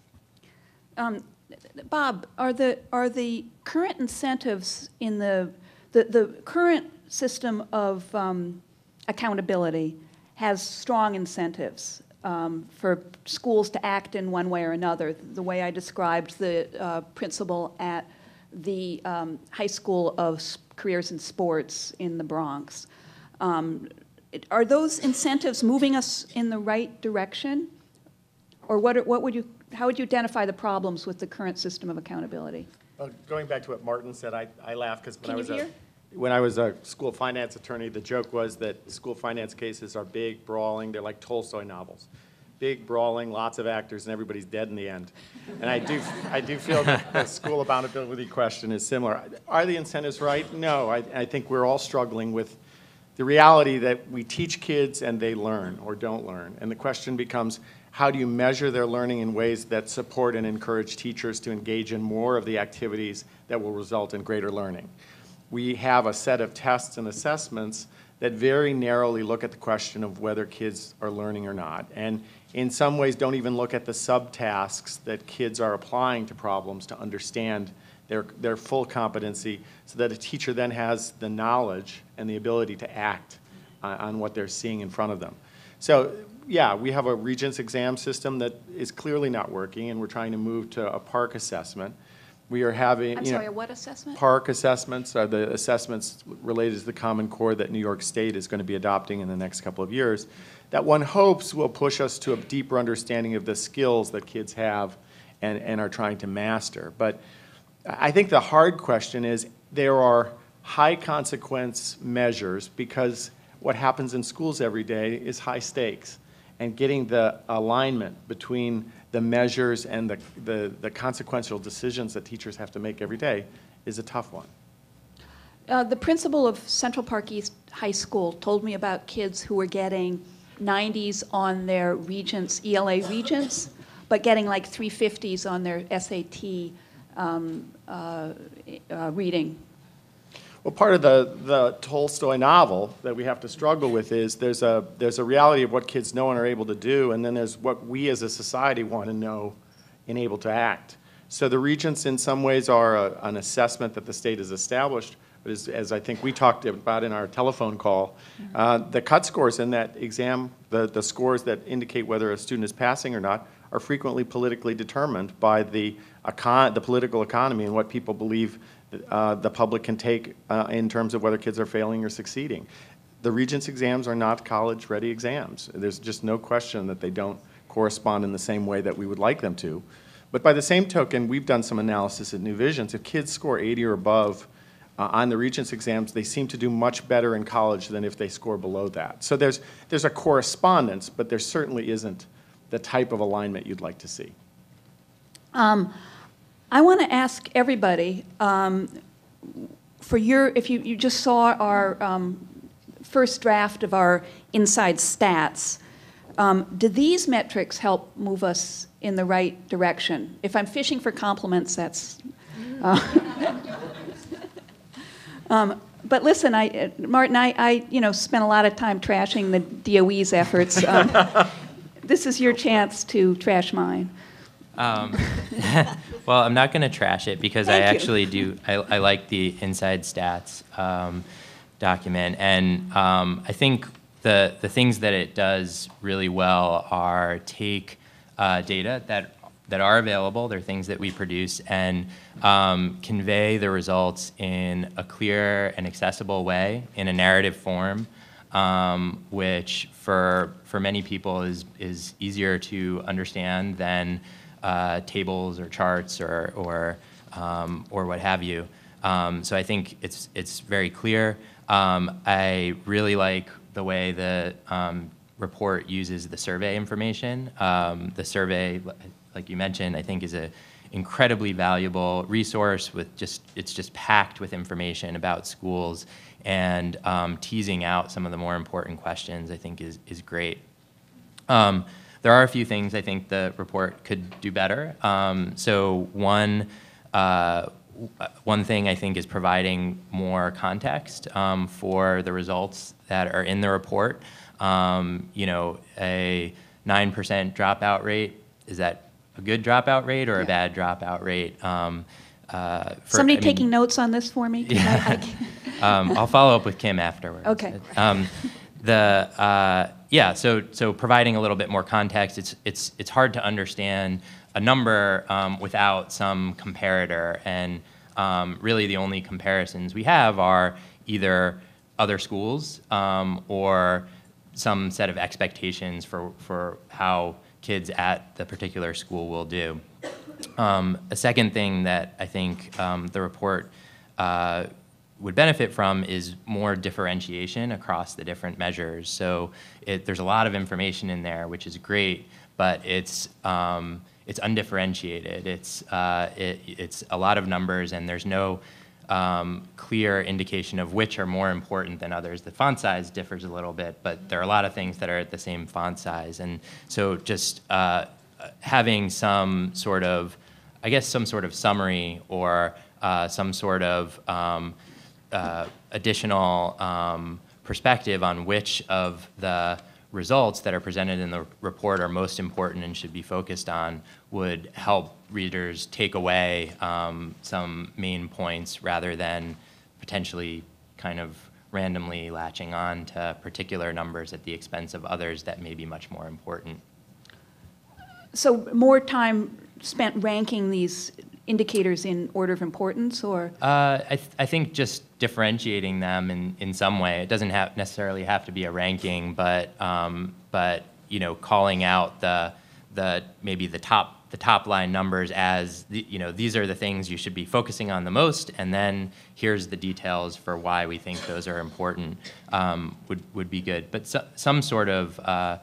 Um, Bob, are the, are the current incentives in the, the, the current system of um, accountability has strong incentives um, for schools to act in one way or another, the way I described the uh, principal at the um, High School of Careers in Sports in the Bronx. Um, it- Are those incentives moving us in the right direction? Or what, what would you, how would you identify the problems with the current system of accountability? Well, Going back to what Martin said, I, I laugh because when Can I was a, when I was a school finance attorney, the joke was that school finance cases are big, brawling, they're like Tolstoy novels. Big, brawling, lots of actors, and everybody's dead in the end. And I do, I do feel that the school accountability question is similar. Are the incentives right? No, I, I think we're all struggling with the reality that we teach kids and they learn or don't learn. And the question becomes, how do you measure their learning in ways that support and encourage teachers to engage in more of the activities that will result in greater learning? We have a set of tests and assessments that very narrowly look at the question of whether kids are learning or not. And in some ways, don't even look at the subtasks that kids are applying to problems to understand their, their full competency so that a teacher then has the knowledge and the ability to act on, on what they're seeing in front of them. So, yeah, we have a Regents exam system that is clearly not working, and we're trying to move to a PARCC assessment. We are having, I'm you know, sorry, what assessment? PARCC assessments are the assessments related to the Common Core that New York State is going to be adopting in the next couple of years, that one hopes will push us to a deeper understanding of the skills that kids have and, and are trying to master. But I think the hard question is there are high consequence measures because what happens in schools every day is high stakes. And getting the alignment between the measures and the, the, the consequential decisions that teachers have to make every day is a tough one. Uh, The principal of Central Park East High School told me about kids who were getting 90s on their Regents, ELA Regents, but getting like 350s on their SAT um, uh, uh, reading. Well, part of the, the Tolstoy novel that we have to struggle with is there's a, there's a reality of what kids know and are able to do, and then there's what we as a society want to know and able to act. So the regents, in some ways, are a, an assessment that the state has established, but as, as I think we talked about in our telephone call, uh, the cut scores in that exam, the, the scores that indicate whether a student is passing or not, are frequently politically determined by the, econ- the political economy and what people believe uh, the public can take uh, in terms of whether kids are failing or succeeding. The Regents exams are not college-ready exams. There's just no question that they don't correspond in the same way that we would like them to. But by the same token, we've done some analysis at New Visions. If kids score 80 or above uh, on the Regents exams, they seem to do much better in college than if they score below that. So there's, there's a correspondence, but there certainly isn't the type of alignment you'd like to see. Um, I want to ask everybody, um, for your, if you, you just saw our um, first draft of our inside stats, um, do these metrics help move us in the right direction? If I'm fishing for compliments, that's. uh, um, but listen, I, uh, Martin, I, I, you know, spent a lot of time trashing the DOE's efforts. Um, this is your chance to trash mine. Well, I'm not going to trash it because I you. actually do. I, I like the inside stats um, document, and um, I think the the things that it does really well are take uh, data that that are available. They're things that we produce and um, convey the results in a clear and accessible way in a narrative form um, which for for many people is is easier to understand than uh, tables or charts or or um, or what have you. Um, so I think it's it's very clear. Um, I really like the way the um, report uses the survey information. Um, the survey, like you mentioned, I think is a incredibly valuable resource with just it's just packed with information about schools and um, teasing out some of the more important questions I think is is great. Um, there are a few things I think the report could do better. Um, so one, uh, one thing I think is providing more context um, for the results that are in the report. Um, you know, a 9% dropout rate, is that a good dropout rate or a bad dropout rate? Um, uh, for- Somebody I mean- taking notes on this for me? Can I, I um, I'll follow up with Kim afterwards. Okay. Um, the uh, yeah, so so providing a little bit more context, it's it's it's hard to understand a number um, without some comparator, and um, really the only comparisons we have are either other schools um, or some set of expectations for for how kids at the particular school will do. Um, a second thing that I think um, the report uh, would benefit from is more differentiation across the different measures. So it, there's a lot of information in there, which is great, but it's um, it's undifferentiated. It's uh, it, it's a lot of numbers, and there's no um, clear indication of which are more important than others. The font size differs a little bit, but there are a lot of things that are at the same font size, and so just uh, having some sort of, I guess, some sort of summary or uh, some sort of um, uh, additional um, perspective on which of the results that are presented in the report are most important and should be focused on would help readers take away um, some main points rather than potentially kind of randomly latching on to particular numbers at the expense of others that may be much more important. So more time spent ranking these indicators in order of importance, or? Uh, I, th- I think just differentiating them in, in some way. It doesn't have necessarily have to be a ranking, but um, but you know, calling out the the maybe the top the top line numbers as the, you know these are the things you should be focusing on the most, and then here's the details for why we think those are important um, would would be good. But so, some sort of uh,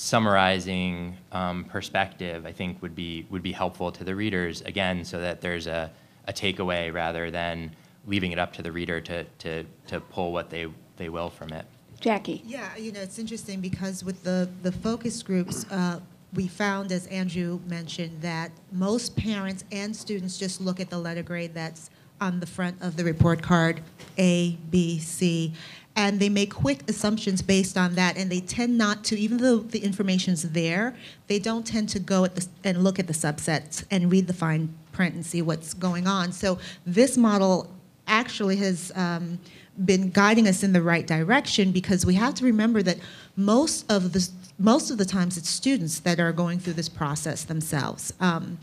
summarizing um, perspective, I think, would be would be helpful to the readers again, so that there's a, a takeaway rather than leaving it up to the reader to, to, to pull what they, they will from it. Jackie? Yeah, you know, it's interesting because with the, the focus groups, uh, we found, as Andrew mentioned, that most parents and students just look at the letter grade that's on the front of the report card, A, B, C, and they make quick assumptions based on that, and they tend not to, even though the information's there, they don't tend to go the, and look at the subsets and read the fine print and see what's going on. So this model actually has um, been guiding us in the right direction because we have to remember that most of the most of the times it's students that are going through this process themselves. Um,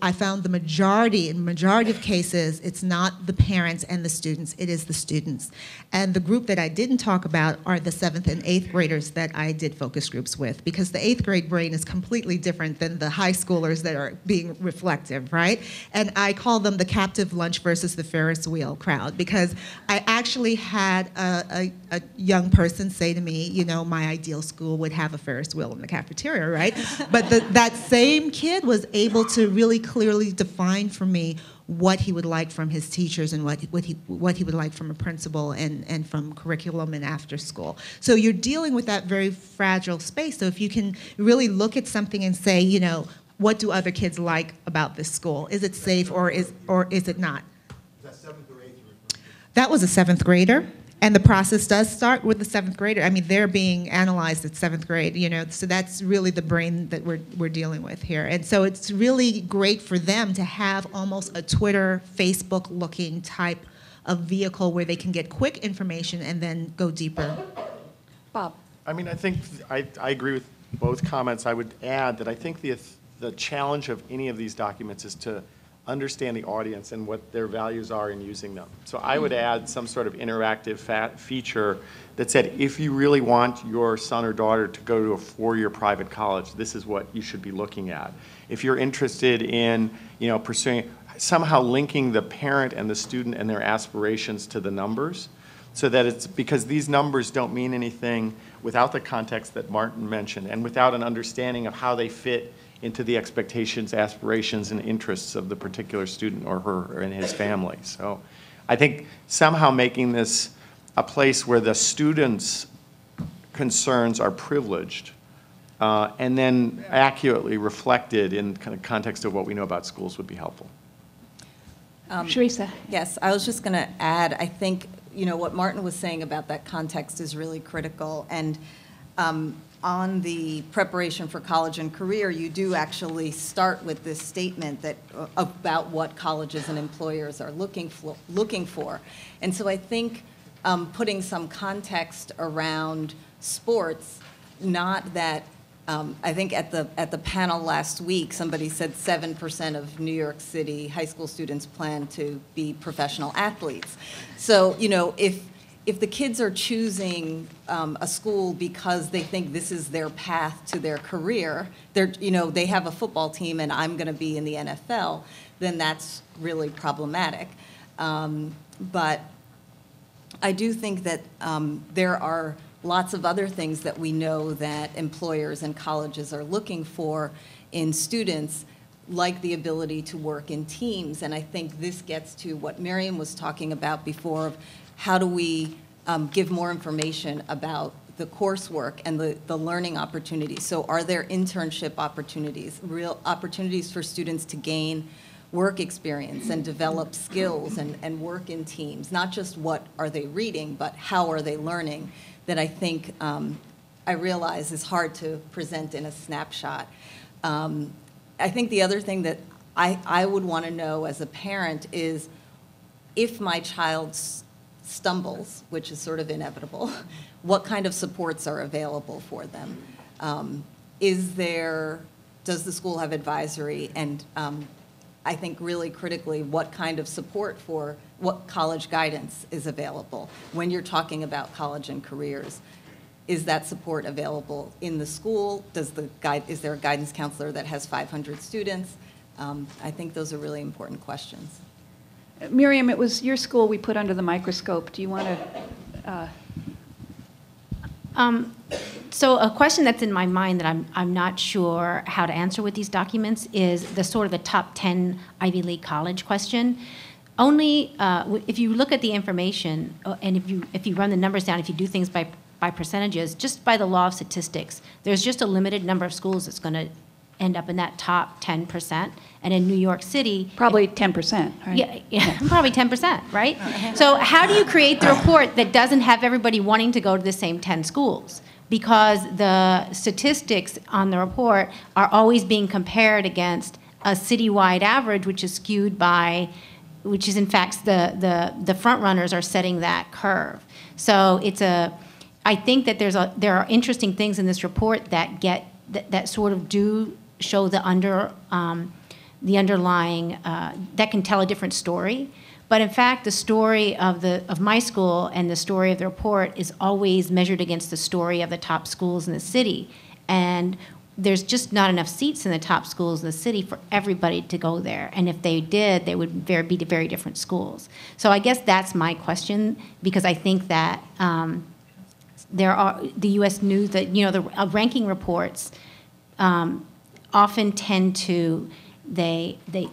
I found the majority, in majority of cases, it's not the parents and the students, it is the students. And the group that I didn't talk about are the seventh and eighth graders that I did focus groups with, because the eighth grade brain is completely different than the high schoolers that are being reflective, right? And I call them the captive lunch versus the Ferris wheel crowd, because I actually had a, a, a young person say to me, you know, my ideal school would have a Ferris wheel in the cafeteria, right? but the, that same kid was able to really clearly define for me what he would like from his teachers and what, what, he, what he would like from a principal and, and from curriculum and after school. So you're dealing with that very fragile space. So if you can really look at something and say, you know, what do other kids like about this school? Is it safe or is, or is it not? That was a seventh grader. And the process does start with the seventh grader. I mean, they're being analyzed at seventh grade, you know, so that's really the brain that we're, we're dealing with here. And so it's really great for them to have almost a Twitter, Facebook looking type of vehicle where they can get quick information and then go deeper. Bob? I mean, I think, I, I agree with both comments. I would add that I think the, the challenge of any of these documents is to understand the audience and what their values are in using them. So I would mm-hmm. add some sort of interactive feature that said, if you really want your son or daughter to go to a four-year private college, this is what you should be looking at. If you're interested in, you know, pursuing, somehow linking the parent and the student and their aspirations to the numbers, so that it's, because these numbers don't mean anything without the context that Martin mentioned, and without an understanding of how they fit into the expectations, aspirations, and interests of the particular student or her and his family. So I think somehow making this a place where the students' concerns are privileged uh, and then accurately reflected in kind of context of what we know about schools would be helpful. Charissa? Yes, I was just going to add, I think, you know, what Martin was saying about that context is really critical. And um, on the preparation for college and career, you do actually start with this statement that, uh, about what colleges and employers are looking for, looking for. And so I think um, putting some context around sports, not that um, I think at the, at the panel last week, somebody said 7% of New York City high school students plan to be professional athletes. So, you know, if, if the kids are choosing um, a school because they think this is their path to their career, they're, you know, they have a football team and I'm going to be in the NFL, then that's really problematic. Um, But I do think that um, there are lots of other things that we know that employers and colleges are looking for in students, like the ability to work in teams. And I think this gets to what Miriam was talking about before, of how do we um, give more information about the coursework and the, the learning opportunities? So are there internship opportunities, real opportunities for students to gain work experience and develop skills and, and work in teams, not just what are they reading, but how are they learning, that I think um, I realize is hard to present in a snapshot. Um, I think the other thing that I, I would want to know as a parent is if my child s- stumbles, which is sort of inevitable, what kind of supports are available for them? Um, Is there, does the school have advisory? And um, I think really critically, what kind of support for, what college guidance is available? When you're talking about college and careers, is that support available in the school? Does the guide, is there a guidance counselor that has 500 students? Um, I think those are really important questions. Miriam, it was your school we put under the microscope. Do you want to, Um, So a question that's in my mind that I'm, I'm not sure how to answer with these documents is the sort of the top 10 Ivy League college question. Only, uh, if you look at the information, uh, and if you, if you run the numbers down, if you do things by, by percentages, just by the law of statistics, there's just a limited number of schools that's going to end up in that top 10%. And in New York City, probably 10%, right? yeah, yeah, probably 10%, right? So how do you create the report that doesn't have everybody wanting to go to the same 10 schools? Because the statistics on the report are always being compared against a citywide average, which is skewed by, which is in fact, the, the, the front runners are setting that curve. So it's a, I think that there's a, there are interesting things in this report that get, that, that sort of do show the under, um, the underlying, uh, that can tell a different story. But in fact, the story of, the, of my school and the story of the report is always measured against the story of the top schools in the city. And there's just not enough seats in the top schools in the city for everybody to go there. And if they did, they would very, be very different schools. So I guess that's my question, because I think that um, there are, the U.S. News, that, you know, the uh, ranking reports um, often tend to, they, they,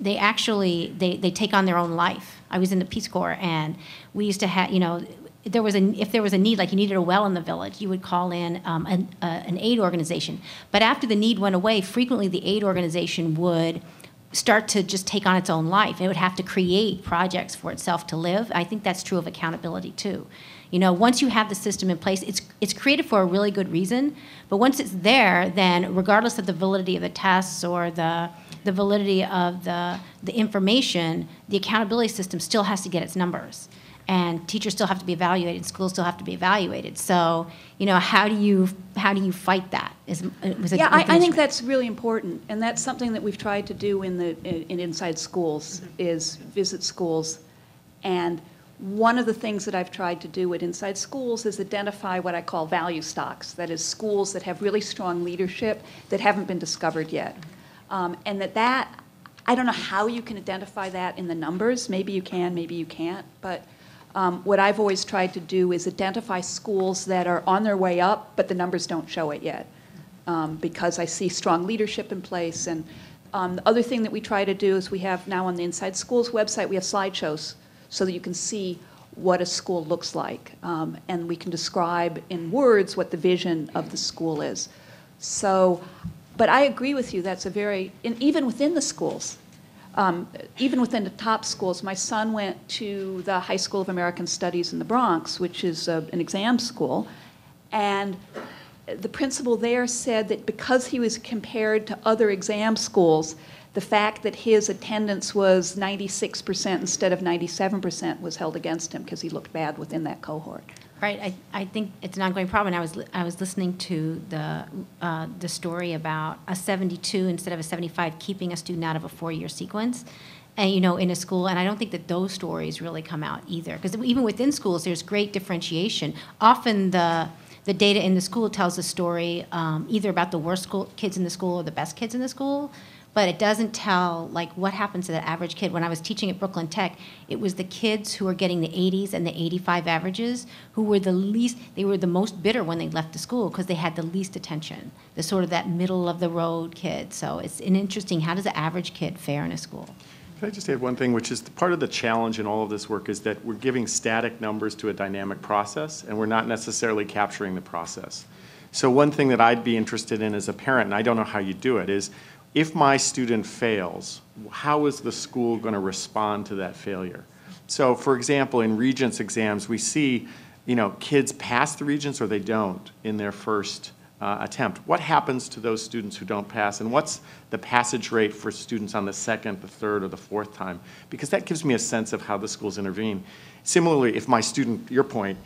they actually, they, they take on their own life. I was in the Peace Corps, and we used to have, you know, there was a, if there was a need, like you needed a well in the village, you would call in um, an, uh, an aid organization. But after the need went away, frequently the aid organization would start to just take on its own life. It would have to create projects for itself to live. I think that's true of accountability too. You know, once you have the system in place, it's it's created for a really good reason. But once it's there, then regardless of the validity of the tests or the the validity of the the information, the accountability system still has to get its numbers. And teachers still have to be evaluated, schools still have to be evaluated. So, you know, how do you how do you fight that? Is uh, was Yeah, I, I think that's really important, and that's something that we've tried to do in the, in in Inside Schools, mm-hmm. is visit schools. And one of the things that I've tried to do at Inside Schools is identify what I call value stocks, that is, schools that have really strong leadership that haven't been discovered yet. Um, And that that, I don't know how you can identify that in the numbers, maybe you can, maybe you can't, but um, what I've always tried to do is identify schools that are on their way up, but the numbers don't show it yet um, because I see strong leadership in place. And um, the other thing that we try to do is we have now on the Inside Schools website, we have slideshows so that you can see what a school looks like. Um, and we can describe in words what the vision of the school is. So, but I agree with you, that's a very, even within the schools, um, even within the top schools, my son went to the High School of American Studies in the Bronx, which is uh, an exam school, and the principal there said that because he was compared to other exam schools, the fact that his attendance was 96% instead of 97% was held against him because he looked bad within that cohort. Right, I, I think it's an ongoing problem. And I was, I was listening to the, uh, the story about a 72 instead of a 75 keeping a student out of a four-year sequence, and, you know, in a school, and I don't think that those stories really come out either. Because even within schools, there's great differentiation. Often the, the data in the school tells a story um, either about the worst school, kids in the school or the best kids in the school, but it doesn't tell like what happens to that average kid. When I was teaching at Brooklyn Tech, it was the kids who were getting the 80s and the 85 averages who were the least, they were the most bitter when they left the school because they had the least attention, the sort of that middle of the road kid. So it's an interesting, how does the average kid fare in a school? I just add one thing, which is part of the challenge in all of this work is that we're giving static numbers to a dynamic process, and we're not necessarily capturing the process. So one thing that I'd be interested in as a parent, and I don't know how you do it, is if my student fails, how is the school going to respond to that failure? So, for example, in Regents exams, we see, you know, kids pass the Regents or they don't in their first uh, attempt. What happens to those students who don't pass, and what's the passage rate for students on the second, the third, or the fourth time? Because that gives me a sense of how the schools intervene. Similarly, if my student, your point,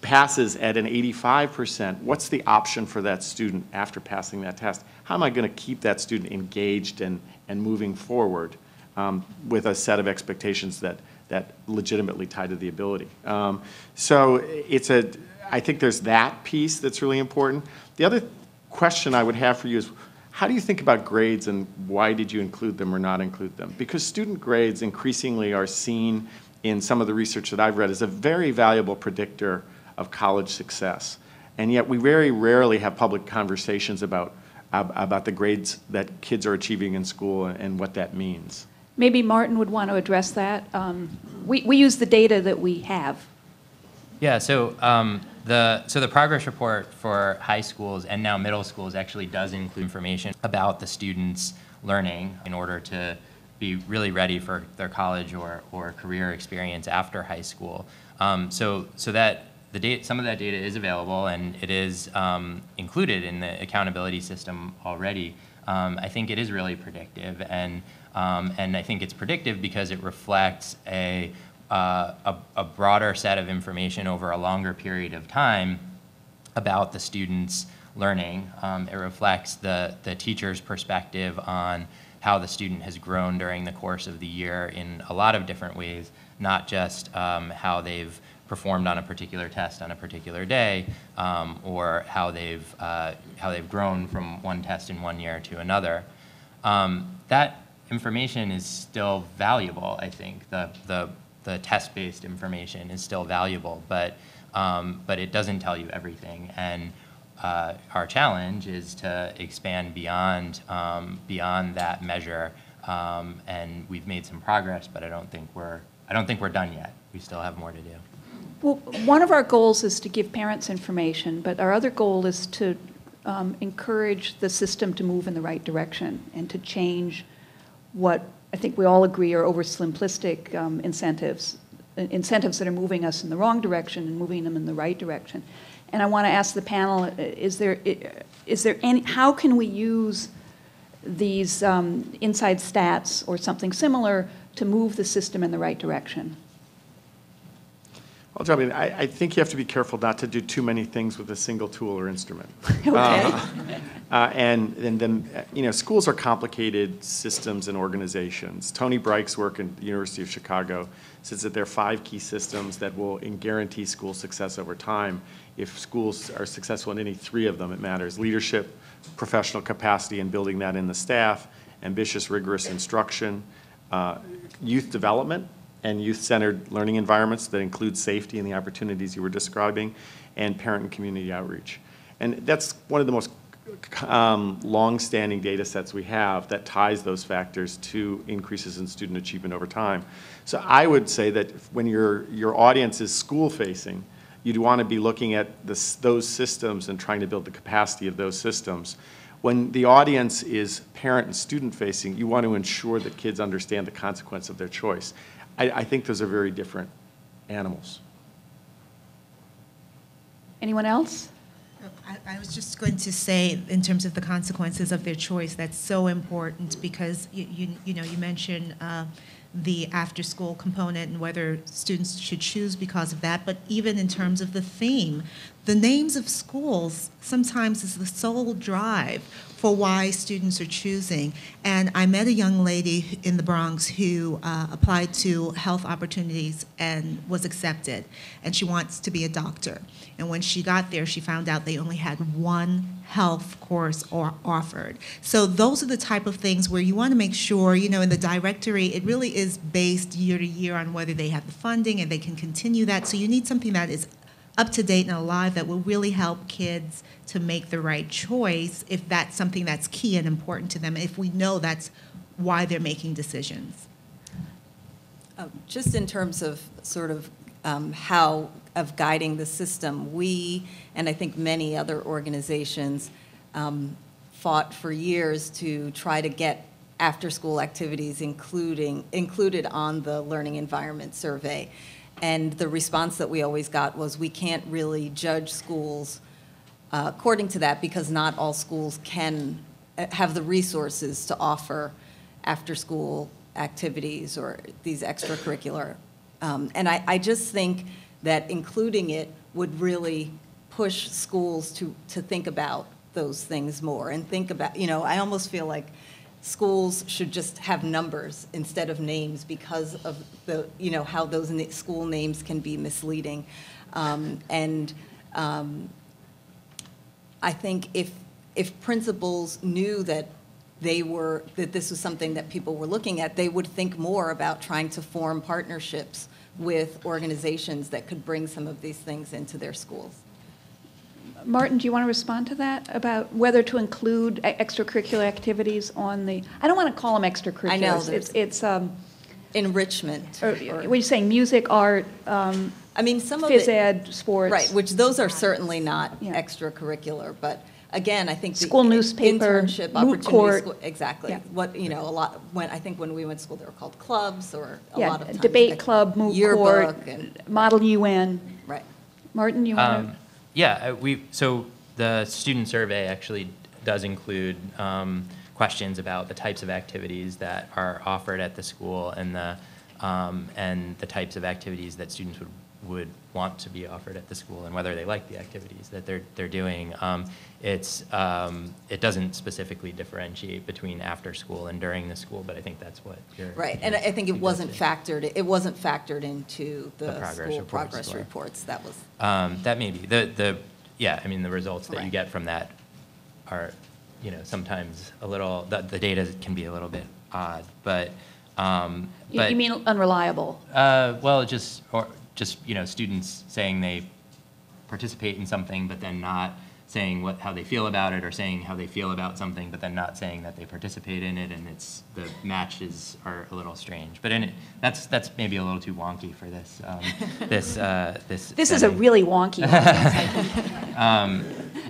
passes at an 85%, what's the option for that student after passing that test? How am I going to keep that student engaged and, and moving forward um, with a set of expectations that, that legitimately tie to the ability? Um, so it's a, I think there's that piece that's really important. The other question I would have for you is, how do you think about grades and why did you include them or not include them? Because student grades increasingly are seen in some of the research that I've read as a very valuable predictor of college success. And yet we very rarely have public conversations about, about the grades that kids are achieving in school and, and what that means. Maybe Martin would want to address that. Um, We, we use the data that we have. Yeah, so um, the so the progress report for high schools and now middle schools actually does include information about the students' learning in order to be really ready for their college or, or career experience after high school. Um, so so that the data, some of that data is available and it is um, included in the accountability system already. Um, I think it is really predictive and um, and I think it's predictive because it reflects a uh, a, a broader set of information over a longer period of time about the student's learning. Um, it reflects the, the teacher's perspective on how the student has grown during the course of the year in a lot of different ways, not just um, how they've performed on a particular test on a particular day, um, or how they've, uh, how they've grown from one test in one year to another. Um, that information is still valuable, I think. The, the the test-based information is still valuable, but, um, but it doesn't tell you everything. And uh, our challenge is to expand beyond, um, beyond that measure. Um, and we've made some progress, but I don't think we're, I don't think we're done yet. We still have more to do. Well, one of our goals is to give parents information, but our other goal is to um, encourage the system to move in the right direction and to change what I think we all agree are oversimplistic um, incentives, incentives that are moving us in the wrong direction and moving them in the right direction. And I want to ask the panel, uh, is there, is there any, how can we use these um, inside stats or something similar to move the system in the right direction? I'll jump in. I, I think you have to be careful not to do too many things with a single tool or instrument. Okay. Uh, and, and then, uh, you know, schools are complicated systems and organizations. Tony Bryk's work at the University of Chicago says that there are five key systems that will guarantee school success over time. If schools are successful in any three of them, it matters. Leadership, professional capacity, and building that in the staff, ambitious, rigorous instruction, uh, youth development, and youth-centered learning environments that include safety and the opportunities you were describing, and parent and community outreach. And that's one of the most um, long-standing data sets we have that ties those factors to increases in student achievement over time. So I would say that when your, your audience is school-facing, you'd want to be looking at this, those systems and trying to build the capacity of those systems. when the audience is parent and student facing, you want to ensure that kids understand the consequence of their choice. I, I think those are very different animals. Anyone else? I, I was just going to say, in terms of the consequences of their choice, that's so important because you, you, you know, you mentioned uh, the after-school component and whether students should choose because of that, but even in terms of the theme, the names of schools sometimes is the sole drive for why students are choosing. And I met a young lady in the Bronx who uh, applied to health opportunities and was accepted, and she wants to be a doctor. And when she got there, she found out they only had one health course or offered. So those are the type of things where you want to make sure, you know, in the directory, it really is based year to year on whether they have the funding and they can continue that. So you need something that is up to date and alive that will really help kids to make the right choice if that's something that's key and important to them, if we know that's why they're making decisions. Uh, Just in terms of sort of um, how, of guiding the system, we, and I think many other organizations, um, fought for years to try to get after-school activities including, included on the learning environment survey. And the response that we always got was, we can't really judge schools uh, according to that because not all schools can uh, have the resources to offer after-school activities or these extracurricular. Um, And I, I just think that including it would really push schools to, to think about those things more and think about, you know, I almost feel like schools should just have numbers instead of names because of the, you know, how those school names can be misleading. Um, And um, I think if, if principals knew that they were, that this was something that people were looking at, they would think more about trying to form partnerships with organizations that could bring some of these things into their schools. Martin, do you want to respond to that, about whether to include extracurricular activities on the, I don't want to call them extracurriculars. I know, It's, it's, um, Enrichment. or, or- what are you saying, music, art, um, I mean, some of it. phys ed, sports? Right, which those are certainly not Yeah. extracurricular, but again, I think. the School newspaper, Internship moot opportunities. court. school- Exactly. Yeah. What, you know, a lot, when, I think when we went to school, they were called clubs or a Yeah, lot of times. debate they- club, moot court, Yearbook and, model UN. right. Martin, you want Um, to? Yeah, uh, we, so the student survey actually does include um, questions about the types of activities that are offered at the school and the, um, and the types of activities that students would, would want to be offered at the school and whether they like the activities that they're, they're doing. Um, It's, um, it doesn't specifically differentiate between after school and during the school, but I think that's what you're. Right, and I I think it wasn't factored, it wasn't factored into The the progress school reports progress were. reports. That was, Um, That may be, the, the, yeah, I mean, the results that you Right. get from that are, you know, sometimes a little, the, the data can be a little bit odd, but, um, You but. you mean unreliable? Uh, well, just, or just, you know, students saying they participate in something, but then not saying what, how they feel about it, or saying how they feel about something, but then not saying that they participate in it, and it's, the matches are a little strange. But in it, that's, that's maybe a little too wonky for this, um, this, uh, this. This is a really wonky. Um,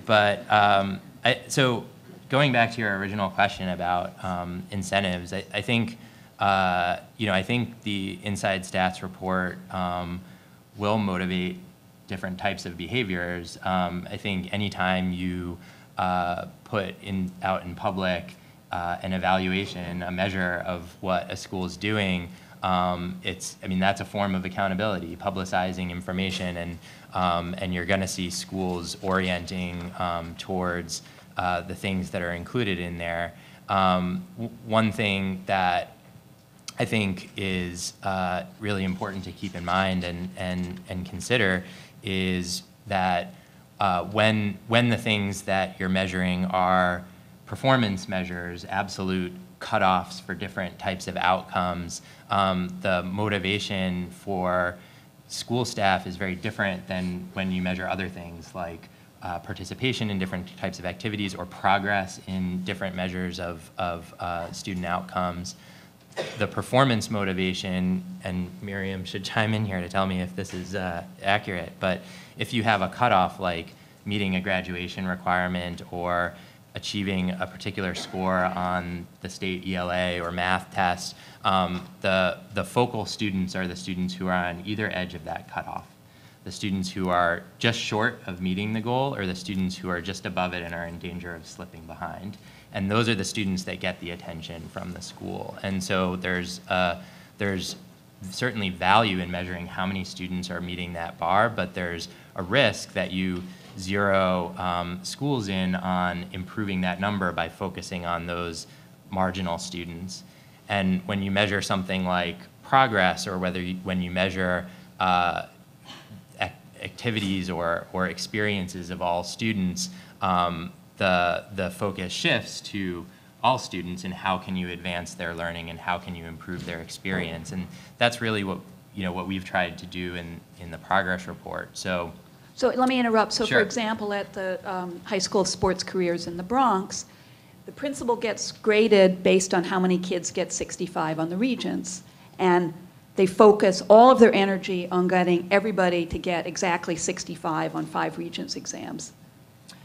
But, um, I, so, going back to your original question about um, incentives, I, I think, uh, you know, I think the Inside Stats report um, will motivate different types of behaviors. Um, I think anytime you uh, put in, out in public uh, an evaluation, a measure of what a school is doing, um, it's, I mean, that's a form of accountability, publicizing information, and, um, and you're going to see schools orienting um, towards uh, the things that are included in there. Um, one thing that I think is uh, really important to keep in mind and, and, and consider is that uh, when, when the things that you're measuring are performance measures, absolute cutoffs for different types of outcomes, um, the motivation for school staff is very different than when you measure other things like uh, participation in different types of activities or progress in different measures of, of uh, student outcomes the performance motivation, and Miriam should chime in here to tell me if this is uh, accurate, but if you have a cutoff like meeting a graduation requirement or achieving a particular score on the state ELA or math test, um, the, the focal students are the students who are on either edge of that cutoff. The students who are just short of meeting the goal or the students who are just above it and are in danger of slipping behind. And those are the students that get the attention from the school. And so there's, uh, there's certainly value in measuring how many students are meeting that bar, but there's a risk that you zero um, schools in on improving that number by focusing on those marginal students. And when you measure something like progress, or whether you, when you measure uh, activities or, or experiences of all students, um, the, the focus shifts to all students and how can you advance their learning and how can you improve their experience. And that's really what, you know, what we've tried to do in, in the progress report. So, So let me interrupt. So for example, at the um, High School of Sports Careers in the Bronx, the principal gets graded based on how many kids get 65 on the Regents. And they focus all of their energy on getting everybody to get exactly 65 on five Regents exams.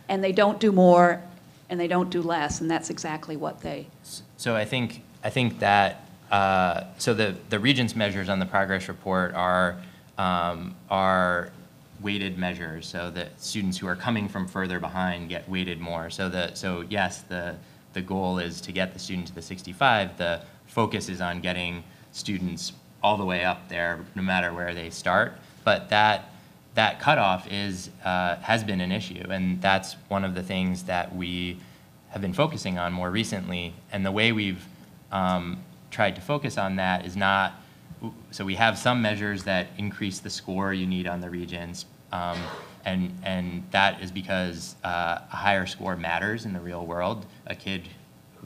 And they don't do more, and they don't do less, and that's exactly what they, So I think, I think that, uh, so the, the Regents measures on the progress report are, um, are weighted measures, so that students who are coming from further behind get weighted more. So the, so yes, the, the goal is to get the student to the 65. The focus is on getting students all the way up there, no matter where they start. But that, that cutoff is, uh, has been an issue, and that's one of the things that we have been focusing on more recently. And the way we've um, tried to focus on that is not, so we have some measures that increase the score you need on the Regents, um, and, and that is because uh, a higher score matters in the real world. A kid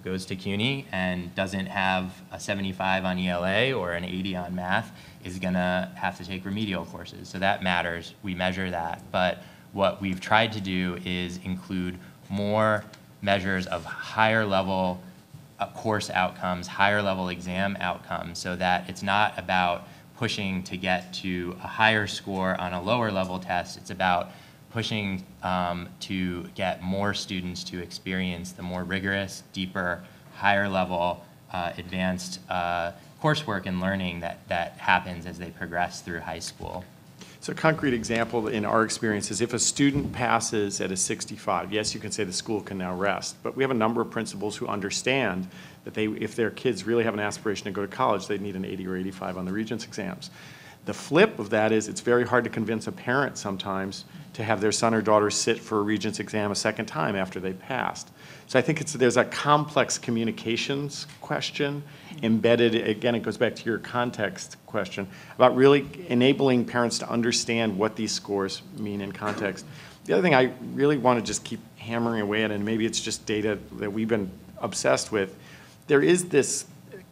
goes to CUNY and doesn't have a 75 on ELA or an 80 on math is gonna have to take remedial courses. So that matters, we measure that. But what we've tried to do is include more measures of higher level uh, course outcomes, higher level exam outcomes, so that it's not about pushing to get to a higher score on a lower level test. It's about pushing um, to get more students to experience the more rigorous, deeper, higher level, uh, advanced uh, coursework and learning that, that happens as they progress through high school. So a concrete example in our experience is if a student passes at a 65, yes, you can say the school can now rest, but we have a number of principals who understand that they, if their kids really have an aspiration to go to college, they need an 80 or 85 on the Regents exams. The flip of that is it's very hard to convince a parent sometimes to have their son or daughter sit for a Regents exam a second time after they passed. So I think it's, there's a complex communications question embedded, again, it goes back to your context question, about really enabling parents to understand what these scores mean in context. The other thing I really want to just keep hammering away at, and maybe it's just data that we've been obsessed with, there is this,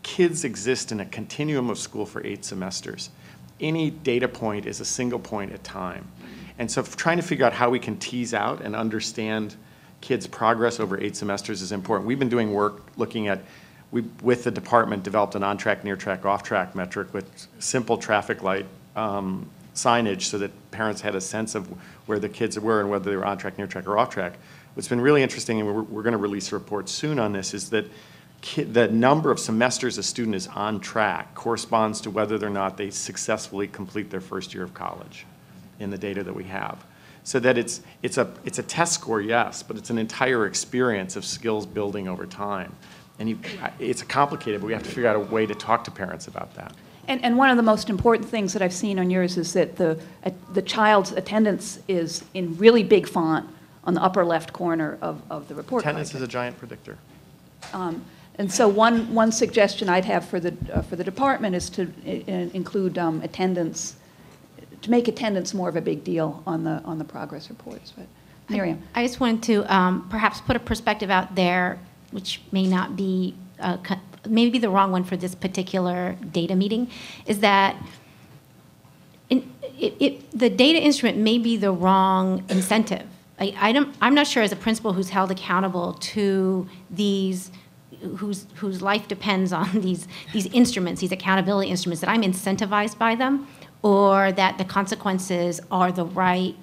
kids exist in a continuum of school for eight semesters. Any data point is a single point at time. And so trying to figure out how we can tease out and understand kids' progress over eight semesters is important. We've been doing work looking at, we, with the department, developed an on-track, near-track, off-track metric with simple traffic light um, signage so that parents had a sense of where the kids were and whether they were on-track, near-track, or off-track. What's been really interesting, and we're, we're going to release a report soon on this, is that the number of semesters a student is on track corresponds to whether or not they successfully complete their first year of college in the data that we have. So that it's, it's, a, it's a test score, yes, but it's an entire experience of skills building over time. And you, it's a complicated, but we have to figure out a way to talk to parents about that. And, and one of the most important things that I've seen on yours is that the, uh, the child's attendance is in really big font on the upper left corner of, of the report. Attendance is a giant predictor. And so one, one suggestion I'd have for the, uh, for the department is to i- i- include um, attendance, to make attendance more of a big deal on the, on the progress reports. But Miriam? I just wanted to um, perhaps put a perspective out there, which may not be, uh, maybe the wrong one for this particular data meeting, is that in, it, it, the data instrument may be the wrong incentive. I, I don't, I'm not sure as a principal who's held accountable to these, whose, whose life depends on these, these instruments, these accountability instruments, that I'm incentivized by them, or that the consequences are the right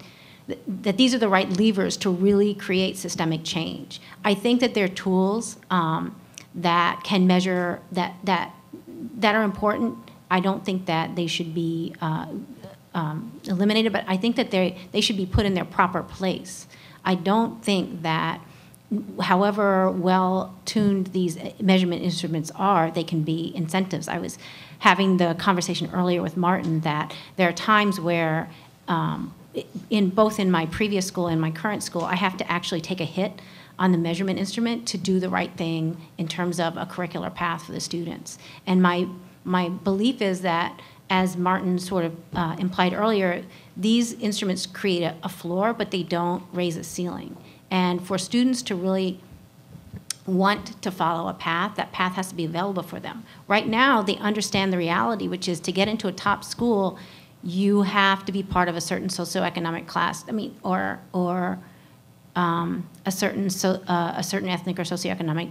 that these are the right levers to really create systemic change. I think that they're tools um, that can measure that that that are important. I don't think that they should be uh, um, eliminated, but I think that they they should be put in their proper place. I don't think that however well tuned these measurement instruments are, they can be incentives. I was having the conversation earlier with Martin that there are times where, um, in both in my previous school and my current school, I have to actually take a hit on the measurement instrument to do the right thing in terms of a curricular path for the students. And my my belief is that, as Martin sort of uh, implied earlier, these instruments create a, a floor, but they don't raise a ceiling. And for students to really want to follow a path, that path has to be available for them. Right now, they understand the reality, which is to get into a top school, you have to be part of a certain socioeconomic class. I mean, or or um, a certain so, uh, a certain ethnic or socioeconomic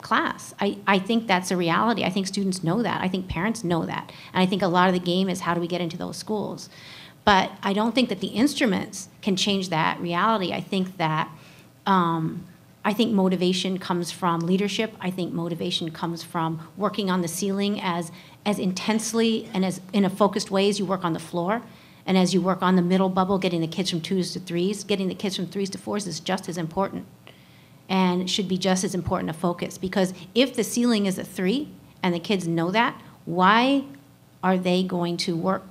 class. I, I think that's a reality. I think students know that. I think parents know that. And I think a lot of the game is how do we get into those schools. But I don't think that the instruments can change that reality. I think that um, I think motivation comes from leadership. I think motivation comes from working on the ceiling as as intensely and as in a focused way as you work on the floor. And as you work on the middle bubble, getting the kids from twos to threes, getting the kids from threes to fours is just as important and should be just as important to focus. Because if the ceiling is a three and the kids know that, why are they going to work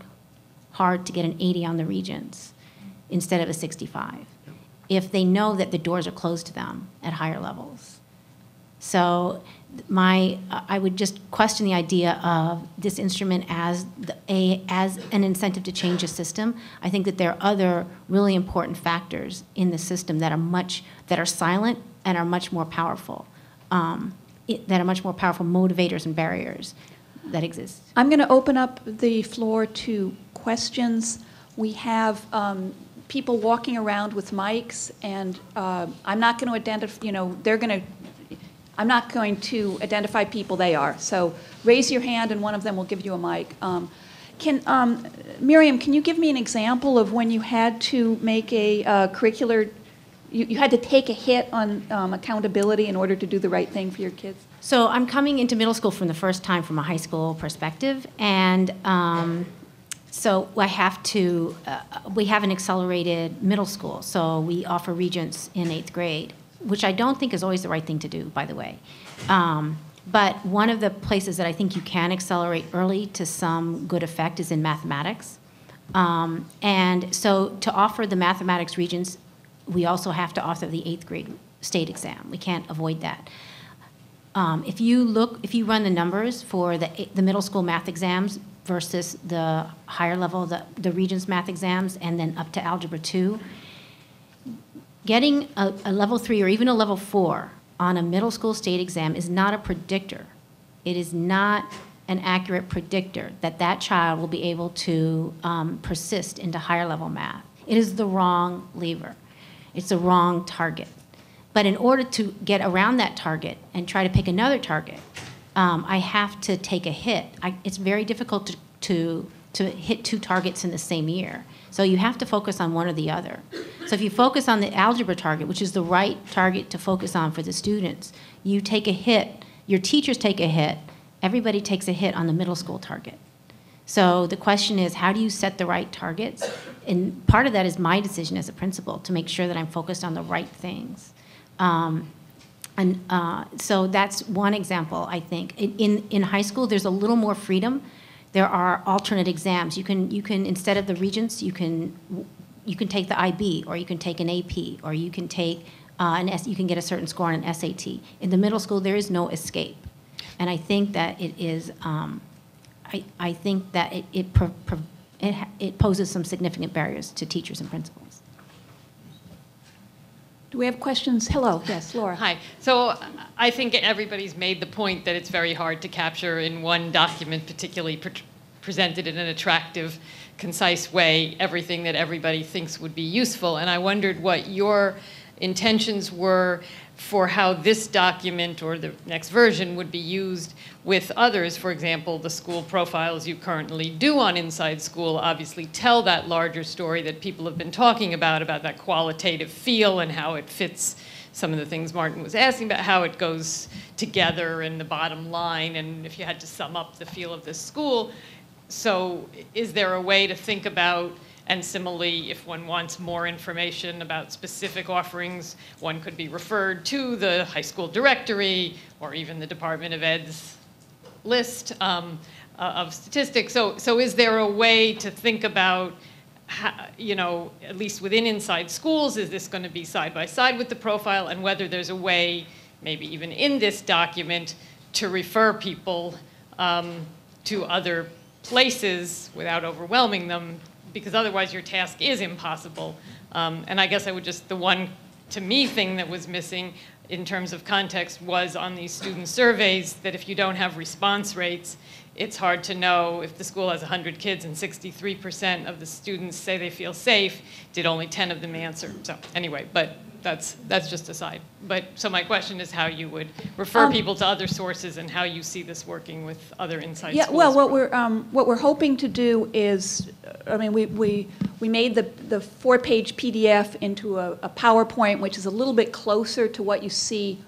hard to get an 80 on the Regents instead of a 65 if they know that the doors are closed to them at higher levels. So my, I would just question the idea of this instrument as the, a, as an incentive to change a system. I think that there are other really important factors in the system that are much, that are silent and are much more powerful, um, it- that are much more powerful motivators and barriers that exist. I'm going to open up the floor to questions. We have um, people walking around with mics, and uh, I'm not going to identify, you know, they're going to, I'm not going to identify people they are. So raise your hand, and one of them will give you a mic. Um, Can, um, Miriam, can you give me an example of when you had to make a uh, curricular, you you had to take a hit on um, accountability in order to do the right thing for your kids? So I'm coming into middle school from the first time from a high school perspective, and um, so I have to. Uh, we have an accelerated middle school, so we offer regents in eighth grade, which I don't think is always the right thing to do, by the way. Um, but one of the places that I think you can accelerate early to some good effect is in mathematics. Um, and so to offer the mathematics regents, we also have to offer the eighth grade state exam. We can't avoid that. Um, if you look, if you run the numbers for the, the middle school math exams versus the higher level, the, the Regents math exams, and then up to Algebra 2, getting a, a level three or even a level four on a middle school state exam is not a predictor. It is not an accurate predictor that that child will be able to um, persist into higher level math. It is the wrong lever. It's the wrong target. But in order to get around that target and try to pick another target, um, I have to take a hit. I, it's very difficult to, to, to hit two targets in the same year. So you have to focus on one or the other. So if you focus on the algebra target, which is the right target to focus on for the students, you take a hit, your teachers take a hit, everybody takes a hit on the middle school target. So the question is, how do you set the right targets? And part of that is my decision as a principal to make sure that I'm focused on the right things. Um, and uh, so that's one example, I think. In, in, high school, there's a little more freedom. There are alternate exams. You can, you can instead of the regents, you can, you can take the IB, or you can take an AP, or you can take uh, an S, you can get a certain score on an SAT. In the middle school, there is no escape. And I think that it is, um, I, I think that it, it, it, it poses some significant barriers to teachers and principals. Do we have questions? Hello, yes, Laura. Hi. So I think everybody's made the point that it's very hard to capture in one document, particularly pre- presented in an attractive, concise way, everything that everybody thinks would be useful. And I wondered what your intentions were for how this document or the next version would be used with others. For example, the school profiles you currently do on Inside School obviously tell that larger story that people have been talking about, about that qualitative feel and how it fits some of the things Martin was asking about, how it goes together and the bottom line, and if you had to sum up the feel of this school. So is there a way to think about, and similarly, if one wants more information about specific offerings, one could be referred to the high school directory or even the Department of Ed's list um, uh, of statistics. So, so is there a way to think about, ha- you know, at least within inside schools, is this going to be side by side with the profile, and whether there's a way, maybe even in this document, to refer people um, to other places without overwhelming them, because otherwise your task is impossible. Um, and I guess I would just the one to me thing that was missing in terms of context was on these student surveys that if you don't have response rates, it's hard to know if the school has 100 kids and 63% of the students say they feel safe, did only 10 of them answer? So anyway, but that's, that's just aside. But, so my question is how you would refer Um, people to other sources and how you see this working with other insights. Yeah, well, what we're, um, what we're hoping to do is, I mean, we, we, we made the, the four-page PDF into a, a PowerPoint, which is a little bit closer to what you see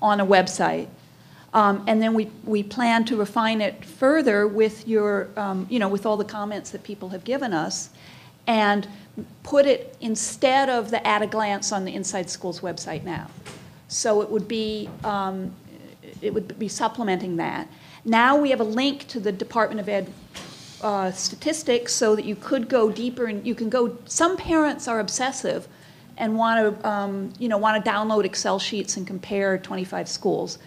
on a website. Um, and then we, we plan to refine it further with your, um, you know, with all the comments that people have given us, and put it instead of the at a glance on the Inside Schools website now. So it would be, um, it would be supplementing that. Now we have a link to the Department of Ed uh, statistics so that you could go deeper and you can go, some parents are obsessive and want to, um, you know, want to download Excel sheets and compare 25 schools.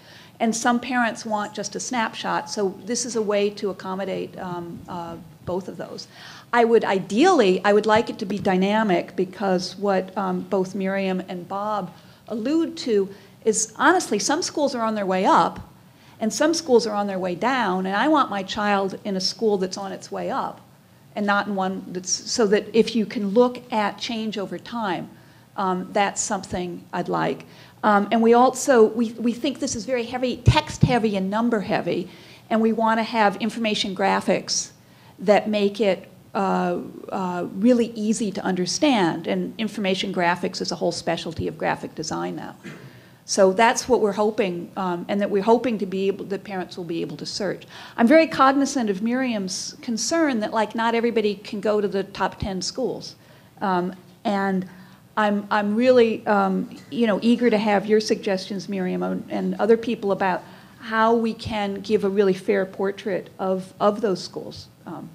And some parents want just a snapshot, so this is a way to accommodate um, uh, both of those. I would ideally, I would like it to be dynamic because what um, both Miriam and Bob allude to is honestly, some schools are on their way up and some schools are on their way down, and I want my child in a school that's on its way up and not in one that's, so that if you can look at change over time, um, that's something I'd like. Um, and we also, we, we think this is very heavy, text heavy and number heavy, and we want to have information graphics that make it uh, uh, really easy to understand. And information graphics is a whole specialty of graphic design now. So that's what we're hoping, um, and that we're hoping to be able, that parents will be able to search. I'm very cognizant of Miriam's concern that like not everybody can go to the top 10 schools. Um, and I'm, I'm really, um, you know, eager to have your suggestions, Miriam, and- other people about how we can give a really fair portrait of, of those schools. Um,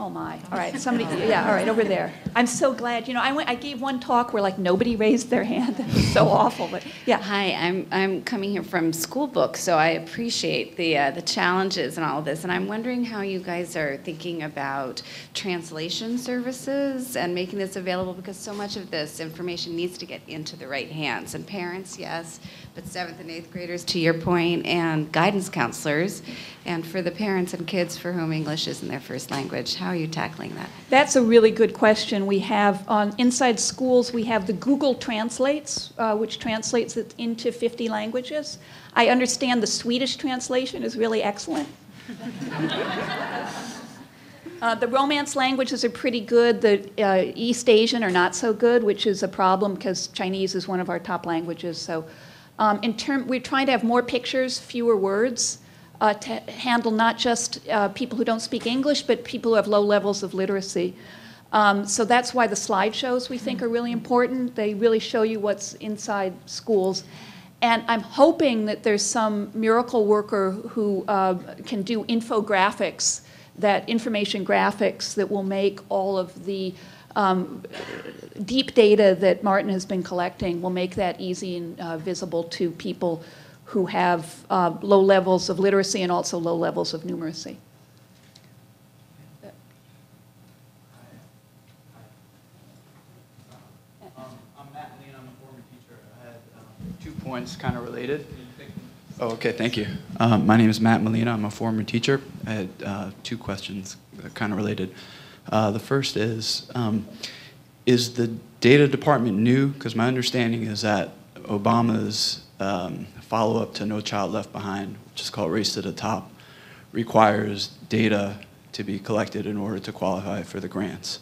Oh, my. All right, somebody, yeah, all right, over there. I'm so glad, you know, I went, I gave one talk where like nobody raised their hand. So awful, but, yeah. Hi, I'm, I'm coming here from school books, so I appreciate the, uh, the challenges and all of this. And I'm wondering how you guys are thinking about translation services and making this available because so much of this information needs to get into the right hands. And parents, yes, but seventh and eighth graders, to your point, and guidance counselors. And for the parents and kids for whom English isn't their first language, how are you tackling that? That's a really good question. We have, on Inside Schools, we have the Google Translates, uh, which translates it into 50 languages. I understand the Swedish translation is really excellent. Uh, the Romance languages are pretty good. The uh, East Asian are not so good, which is a problem because Chinese is one of our top languages. So, um, in term, we're trying to have more pictures, fewer words, uh, to handle not just uh, people who don't speak English, but people who have low levels of literacy. Um, so that's why the slideshows we think are really important. They really show you what's inside schools. And I'm hoping that there's some miracle worker who uh, can do infographics, that information graphics that will make all of the um, deep data that Martin has been collecting, will make that easy and uh, visible to people who have uh, low levels of literacy and also low levels of numeracy. I'm Matt Lean, I'm a former teacher. I had um, two points kind of related. Oh, okay, thank you. Um, my name is Matt Molina. I'm a former teacher. I had uh, two questions kind of related. Uh, the first is, um, is the data department new? Because my understanding is that Obama's um, follow-up to No Child Left Behind, which is called Race to the Top, requires data to be collected in order to qualify for the grants.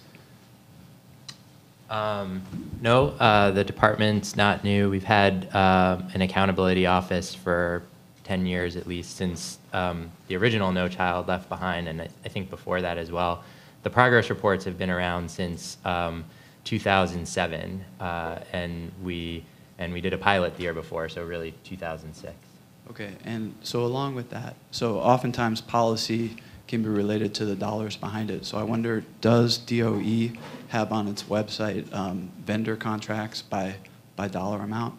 Um, no, uh, the department's not new. We've had uh, an accountability office for 10 years at least since um, the original No Child Left Behind, and I, I think before that as well. The progress reports have been around since um, 2007, uh, and we and we did a pilot the year before, so really 2006. Okay, and so along with that, so oftentimes policy can be related to the dollars behind it. So I wonder, does DOE have on its website um, vendor contracts by, by dollar amount?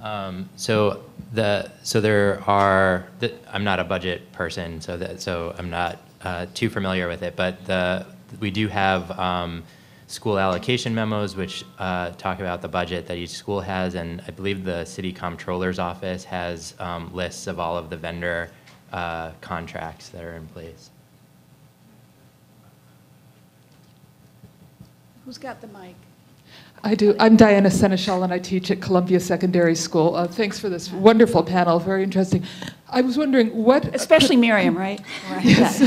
Um, so the so there are the, I'm not a budget person, so that so I'm not uh, too familiar with it. But the we do have um, school allocation memos which uh, talk about the budget that each school has, and I believe the city comptroller's office has um, lists of all of the vendor uh, contracts that are in place. Who's got the mic? I do. I'm Diana Senechal, and I teach at Columbia Secondary School. Uh, thanks for this wonderful panel. Very interesting. I was wondering what. Especially Miriam, right? Yes.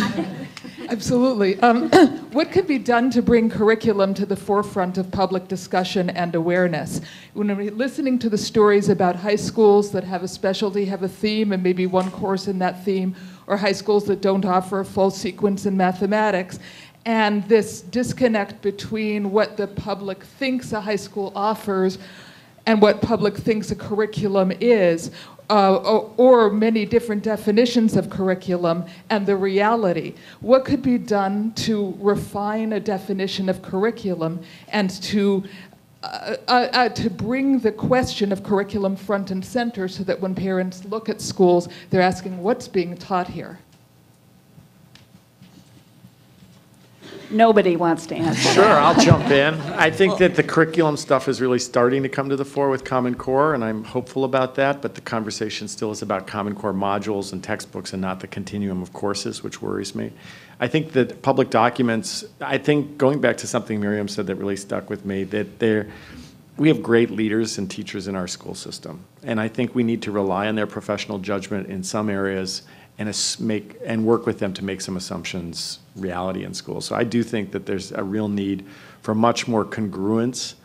Absolutely. Um, what could be done to bring curriculum to the forefront of public discussion and awareness? When we're listening to the stories about high schools that have a specialty, have a theme, and maybe one course in that theme, or high schools that don't offer a full sequence in mathematics, and this disconnect between what the public thinks a high school offers and what public thinks a curriculum is, uh, or, or, many different definitions of curriculum and the reality. What could be done to refine a definition of curriculum and to uh, uh, uh, to bring the question of curriculum front and center so that when parents look at schools, they're asking what's being taught here? Nobody wants to answer. Sure, I'll jump in. I think that the curriculum stuff is really starting to come to the fore with Common Core, and I'm hopeful about that, but the conversation still is about Common Core modules and textbooks and not the continuum of courses, which worries me. I think that public documents, I think going back to something Miriam said that really stuck with me, that there, we have great leaders and teachers in our school system, and I think we need to rely on their professional judgment in some areas and make and work with them to make some assumptions reality in school. So I do think that there's a real need for much more congruence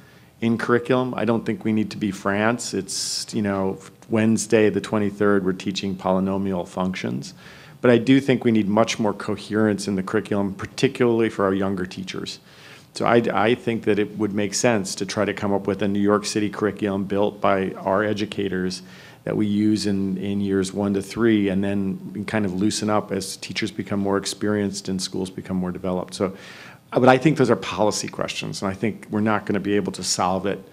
in curriculum. I don't think we need to be France. It's you know Wednesday the 23rd we're teaching polynomial functions. But I do think we need much more coherence in the curriculum, particularly for our younger teachers. So I, I think that it would make sense to try to come up with a New York City curriculum built by our educators that we use in, in years one to three and then kind of loosen up as teachers become more experienced and schools become more developed. So, but I think those are policy questions, and I think we're not going to be able to solve it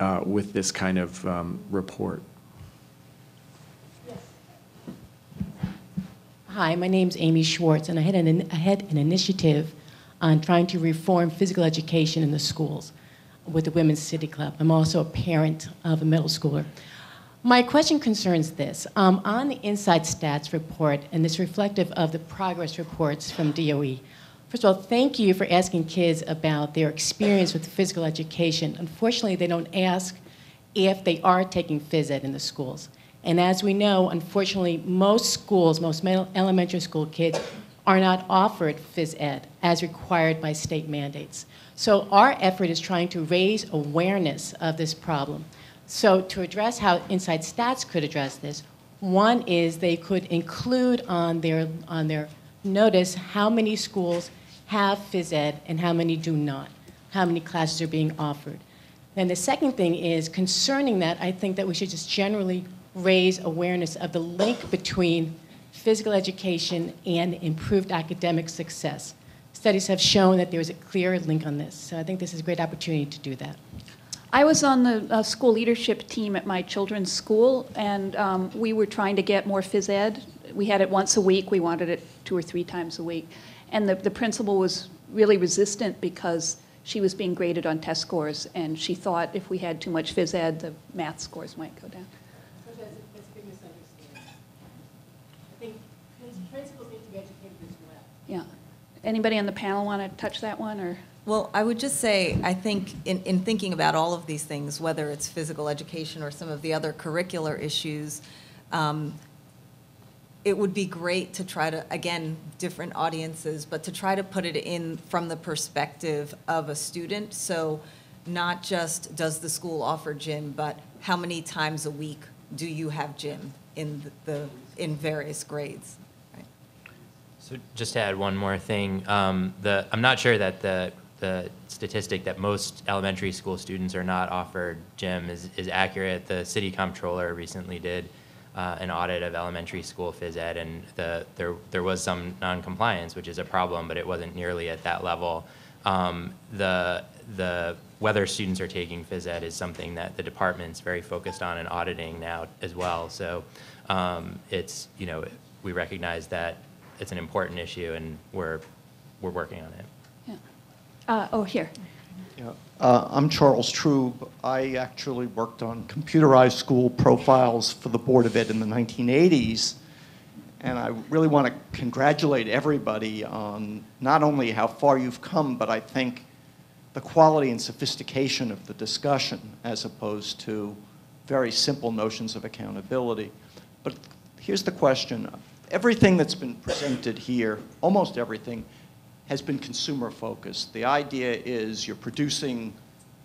uh, with this kind of um, report. Hi, my name's Amy Schwartz, and I had an, I had an initiative on trying to reform physical education in the schools with the Women's City Club. I'm also a parent of a middle schooler. My question concerns this. Um, on the Inside Stats report, and this reflective of the progress reports from DOE, first of all, thank you for asking kids about their experience with physical education. Unfortunately, they don't ask if they are taking phys ed in the schools. And as we know, unfortunately, most schools, most elementary school kids, are not offered phys ed as required by state mandates. So our effort is trying to raise awareness of this problem. So to address how Inside Stats could address this, one is they could include on their, on their notice how many schools have phys ed and how many do not, how many classes are being offered. And the second thing is concerning that, I think that we should just generally raise awareness of the link between physical education and improved academic success. Studies have shown that there is a clear link on this. So I think this is a great opportunity to do that. I was on the uh, school leadership team at my children's school, and um, we were trying to get more phys ed. We had it once a week. We wanted it two or three times a week. And the, the principal was really resistant because she was being graded on test scores, and she thought if we had too much phys ed, the math scores might go down. So that's, that's big misunderstanding. I think principals need to be educated as well. Yeah. Anybody on the panel want to touch that one, or? Well, I would just say, I think in, in thinking about all of these things, whether it's physical education or some of the other curricular issues, um, it would be great to try to, again, different audiences, but to try to put it in from the perspective of a student. So not just, does the school offer gym, but how many times a week do you have gym in the, in various grades? So just to add one more thing, um, the, I'm not sure that the, the statistic that most elementary school students are not offered gym is, is accurate. The city comptroller recently did uh, an audit of elementary school phys ed, and the, there, there was some non-compliance, which is a problem, but it wasn't nearly at that level. Um, the, the whether students are taking phys ed is something that the department's very focused on and auditing now as well. So um, it's, you know, we recognize that it's an important issue and we're, we're working on it. Uh, Oh, here. Yeah. Uh, I'm Charles Trube. I actually worked on computerized school profiles for the Board of Ed in the 1980s. And I really want to congratulate everybody on not only how far you've come, but I think the quality and sophistication of the discussion as opposed to very simple notions of accountability. But here's the question. Everything that's been presented here, almost everything, has been consumer focused. The idea is you're producing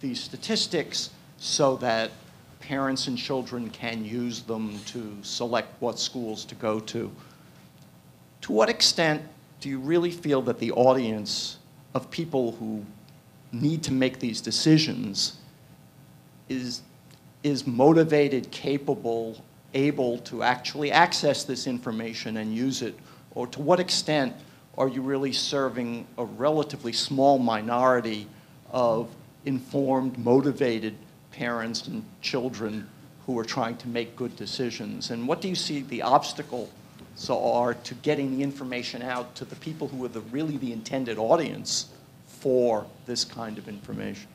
these statistics so that parents and children can use them to select what schools to go to. To what extent do you really feel that the audience of people who need to make these decisions is, is motivated, capable, able to actually access this information and use it? Or to what extent are you really serving a relatively small minority of informed, motivated parents and children who are trying to make good decisions? And what do you see the obstacles are to getting the information out to the people who are the, really the intended audience for this kind of information?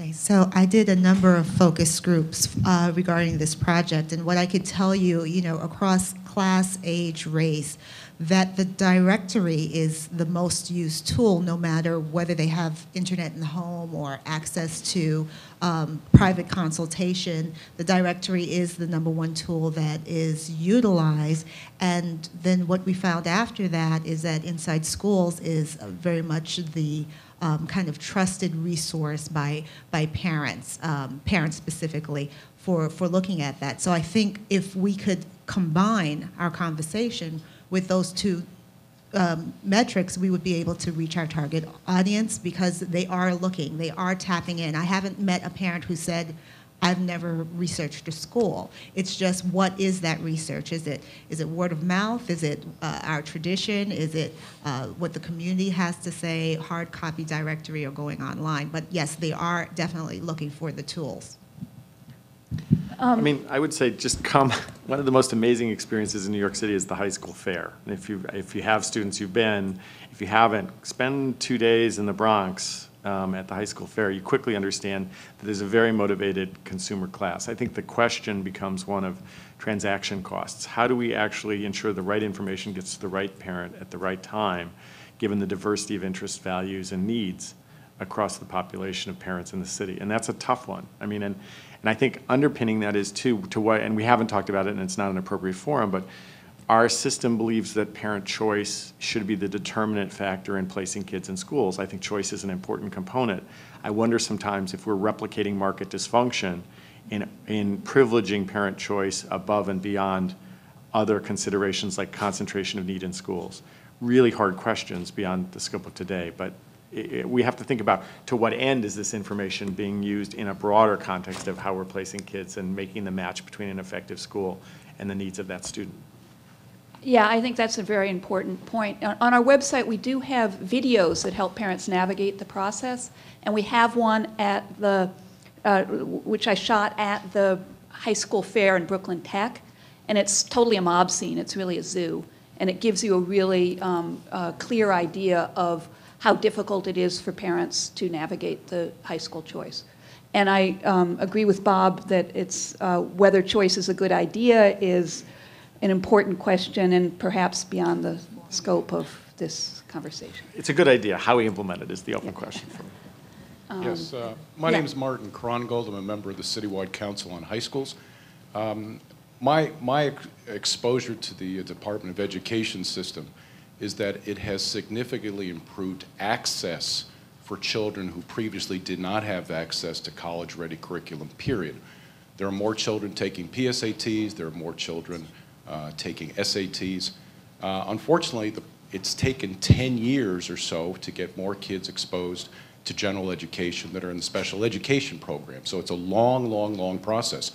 Okay, so I did a number of focus groups uh, regarding this project, and what I could tell you, you know, across class, age, race, that the directory is the most used tool, no matter whether they have internet in the home or access to um, private consultation. The directory is the number one tool that is utilized. And then what we found after that is that Inside Schools is uh, very much the um, kind of trusted resource by, by parents, um, parents specifically, for, for looking at that. So I think if we could combine our conversation with those two um, metrics, we would be able to reach our target audience because they are looking, they are tapping in. I haven't met a parent who said, I've never researched a school. It's just what is that research? Is it is it word of mouth? Is it uh, our tradition? Is it uh, what the community has to say? Hard copy directory or going online? But yes, they are definitely looking for the tools. I mean, I would say just come, one of the most amazing experiences in New York City is the high school fair. And if you, if you have students you've been, if you haven't, spend two days in the Bronx um, at the high school fair, you quickly understand that there's a very motivated consumer class. I think the question becomes one of transaction costs. How do we actually ensure the right information gets to the right parent at the right time, given the diversity of interests, values, and needs across the population of parents in the city? And that's a tough one. I mean, and, and I think underpinning that is too, to what, and we haven't talked about it and it's not an appropriate forum, but our system believes that parent choice should be the determinant factor in placing kids in schools. I think choice is an important component. I wonder sometimes if we're replicating market dysfunction in, in privileging parent choice above and beyond other considerations like concentration of need in schools. Really hard questions beyond the scope of today, but we have to think about to what end is this information being used in a broader context of how we're placing kids and making the match between an effective school and the needs of that student. Yeah, I think that's a very important point. On our website, we do have videos that help parents navigate the process, and we have one at the, uh, which I shot at the high school fair in Brooklyn Tech, and it's totally a mob scene. It's really a zoo, and it gives you a really um, uh, clear idea of how difficult it is for parents to navigate the high school choice. And I um, agree with Bob that it's uh, whether choice is a good idea is an important question and perhaps beyond the scope of this conversation. It's a good idea. How we implement it is the open question for me. Yes, uh, my yeah. name is Martin Krongold. I'm a member of the Citywide Council on High Schools. Um, My, my exposure to the Department of Education system is that it has significantly improved access for children who previously did not have access to college-ready curriculum, period. There are more children taking PSATs, there are more children uh, taking SATs. Uh, Unfortunately, the- it's taken 10 years or so to get more kids exposed to general education that are in the special education program. So it's a long, long, long process.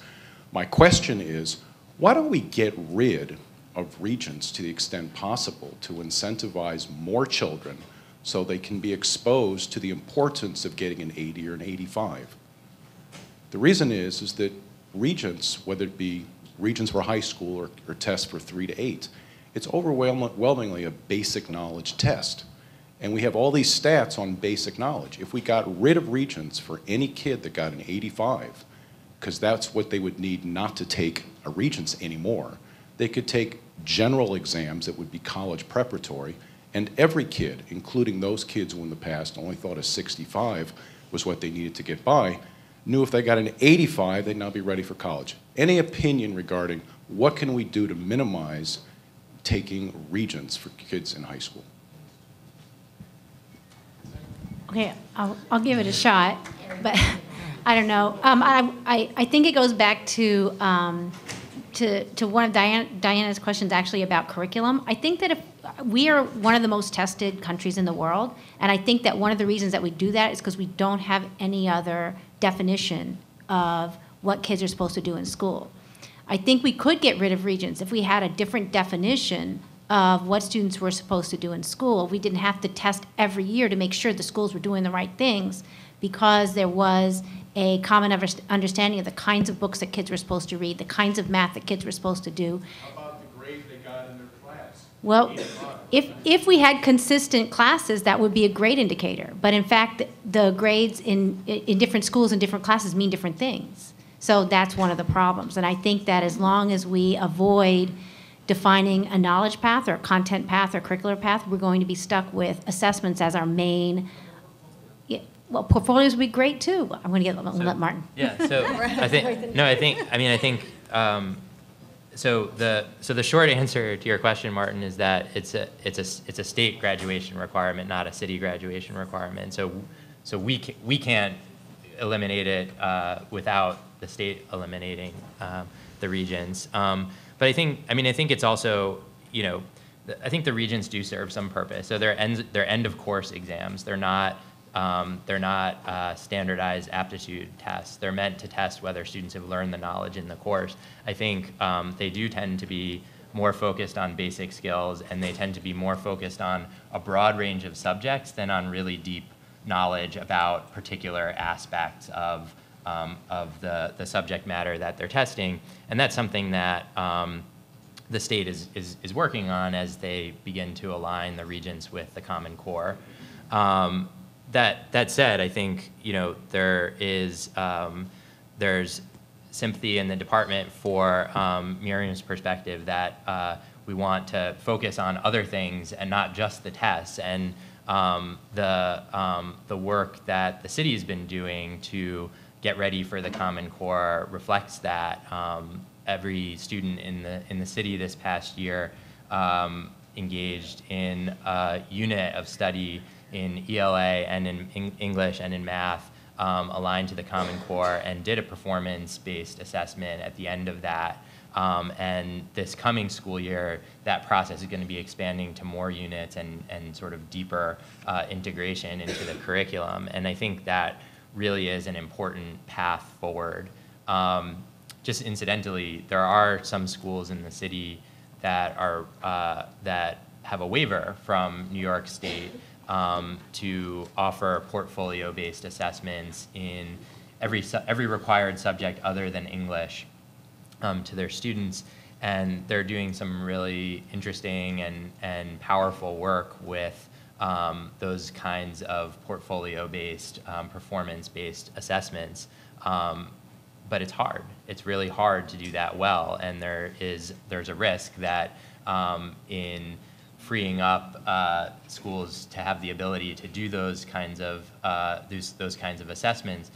My question is, why don't we get rid of regents to the extent possible to incentivize more children so they can be exposed to the importance of getting an 80 or an 85? The reason is, is that regents, whether it be regents for high school or, or tests for three to eight, it's overwhelmingly a basic knowledge test. And we have all these stats on basic knowledge. If we got rid of regents for any kid that got an 85, because that's what they would need not to take a regents anymore, they could take general exams that would be college preparatory, and every kid, including those kids who in the past only thought a 65 was what they needed to get by, knew if they got an 85, they'd now be ready for college. Any opinion regarding what can we do to minimize taking regents for kids in high school? Okay, I'll, I'll give it a shot, but I don't know. Um, I, I, I think it goes back to, um, to, to one of Diana, Diana's questions actually about curriculum. I think that if, we are one of the most tested countries in the world, and I think that one of the reasons that we do that is because we don't have any other definition of what kids are supposed to do in school. I think we could get rid of regents if we had a different definition of what students were supposed to do in school. We didn't have to test every year to make sure the schools were doing the right things because there was a common understanding of the kinds of books that kids were supposed to read, the kinds of math that kids were supposed to do. How about the grade they got in their class? Well, if, if we had consistent classes, that would be a great indicator. But in fact, the grades in, in different schools and different classes mean different things. So that's one of the problems. And I think that as long as we avoid defining a knowledge path or a content path or curricular path, we're going to be stuck with assessments as our main. Yeah, Well, portfolios would be great too. I'm going to get, I'm going to let Martin. Yeah, so I think, no, I think, I mean, I think, um, so the, so the short answer to your question, Martin, is that it's a, it's a, it's a state graduation requirement, not a city graduation requirement. So, so we, ca- we can't eliminate it uh, without the state eliminating um, the Regents. Um, But I think, I mean, I think it's also, you know, th- I think the Regents do serve some purpose. So they're ends, they're end of course exams. They're not, um, they're not uh, standardized aptitude tests. They're meant to test whether students have learned the knowledge in the course. I think um, they do tend to be more focused on basic skills and they tend to be more focused on a broad range of subjects than on really deep knowledge about particular aspects of, um, of the, the subject matter that they're testing. And that's something that um, the state is, is, is working on as they begin to align the regents with the Common Core. Um, that, that said, I think, you know, there is, um, there's sympathy in the department for um, Miriam's perspective that uh, we want to focus on other things and not just the tests. And um, the, um, the work that the city's been doing to get ready for the Common Core reflects that. Um, every student in the, in the city this past year um, engaged in a unit of study in ELA and in Eng- English and in math um, aligned to the Common Core and did a performance-based assessment at the end of that. Um, and this coming school year, that process is going to be expanding to more units and, and sort of deeper uh, integration into the curriculum. And I think that really is an important path forward. Um, just incidentally, there are some schools in the city that are uh, that have a waiver from New York State um, to offer portfolio-based assessments in every su- every required subject other than English um, to their students, and they're doing some really interesting and and powerful work with um, those kinds of portfolio-based, um, performance-based assessments. Um, but it's hard. It's really hard to do that well, and there is there's a risk that um, in freeing up uh, schools to have the ability to do those kinds of uh, those, those kinds of assessments,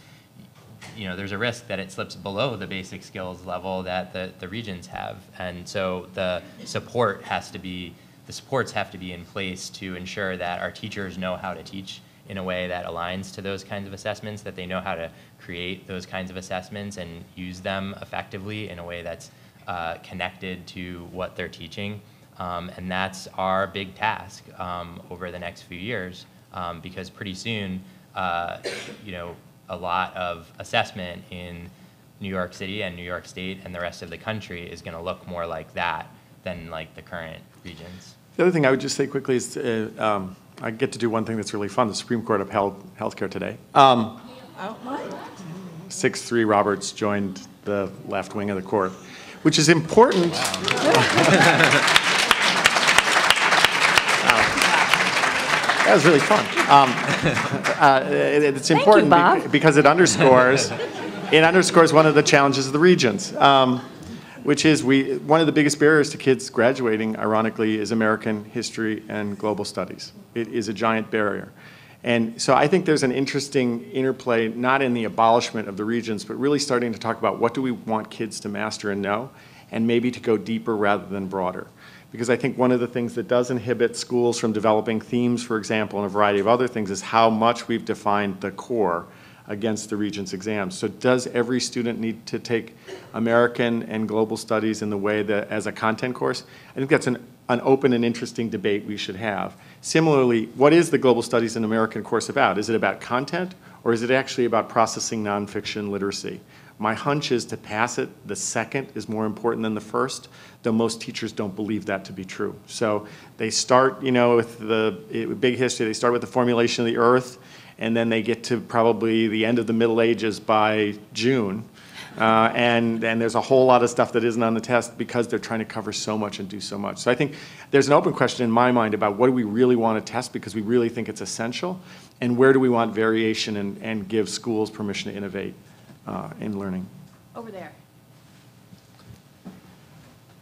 you know, there's a risk that it slips below the basic skills level that the, the Regents have. And so the support has to be, the supports have to be in place to ensure that our teachers know how to teach in a way that aligns to those kinds of assessments, that they know how to create those kinds of assessments and use them effectively in a way that's uh, connected to what they're teaching. Um, and that's our big task um, over the next few years, um, because pretty soon, uh, you know, a lot of assessment in New York City and New York State and the rest of the country is going to look more like that than like the current Regents. The other thing I would just say quickly is, uh, um, I get to do one thing that's really fun. The Supreme Court upheld healthcare today. Um, Six three Roberts joined the left wing of the court, which is important. That was really fun. Um, uh, it- it's Thank you, important bec- Bob. because it underscores, it underscores one of the challenges of the Regents, um, which is we, one of the biggest barriers to kids graduating, ironically, is American history and global studies. It is a giant barrier. And so I think there's an interesting interplay, not in the abolishment of the Regents, but really starting to talk about what do we want kids to master and know, and maybe to go deeper rather than broader. Because I think one of the things that does inhibit schools from developing themes, for example, and a variety of other things, is how much we've defined the core against the Regents exams. So does every student need to take American and global studies in the way that, as a content course? I think that's an, an open and interesting debate we should have. Similarly, what is the global studies and American course about? Is it about content, or is it actually about processing nonfiction literacy? My hunch is to pass it, the second is more important than the first, though most teachers don't believe that to be true. So they start, you know, with the eh, big history, they start with the formulation of the earth, and then they get to probably the end of the Middle Ages by June. Uh, and, and there's a whole lot of stuff that isn't on the test because they're trying to cover so much and do so much. So I think there's an open question in my mind about what do we really want to test because we really think it's essential, and where do we want variation and, and give schools permission to innovate uh, in learning. Over there.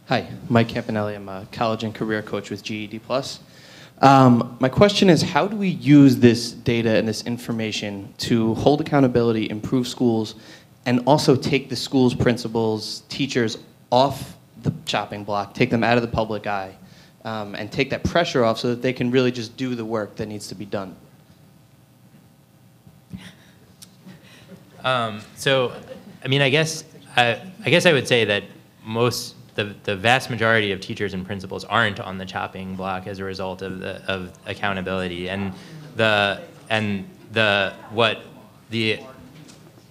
Hi, Mike Campanelli. I'm a college and career coach with GED Plus. Um, my question is, how do we use this data and this information to hold accountability, improve schools, and also take the schools' principals, teachers off the chopping block, take them out of the public eye, um, and take that pressure off so that they can really just do the work that needs to be done? Um, so, I mean, I guess I, I guess I would say that most the, the vast majority of teachers and principals aren't on the chopping block as a result of the of accountability. And the and the what the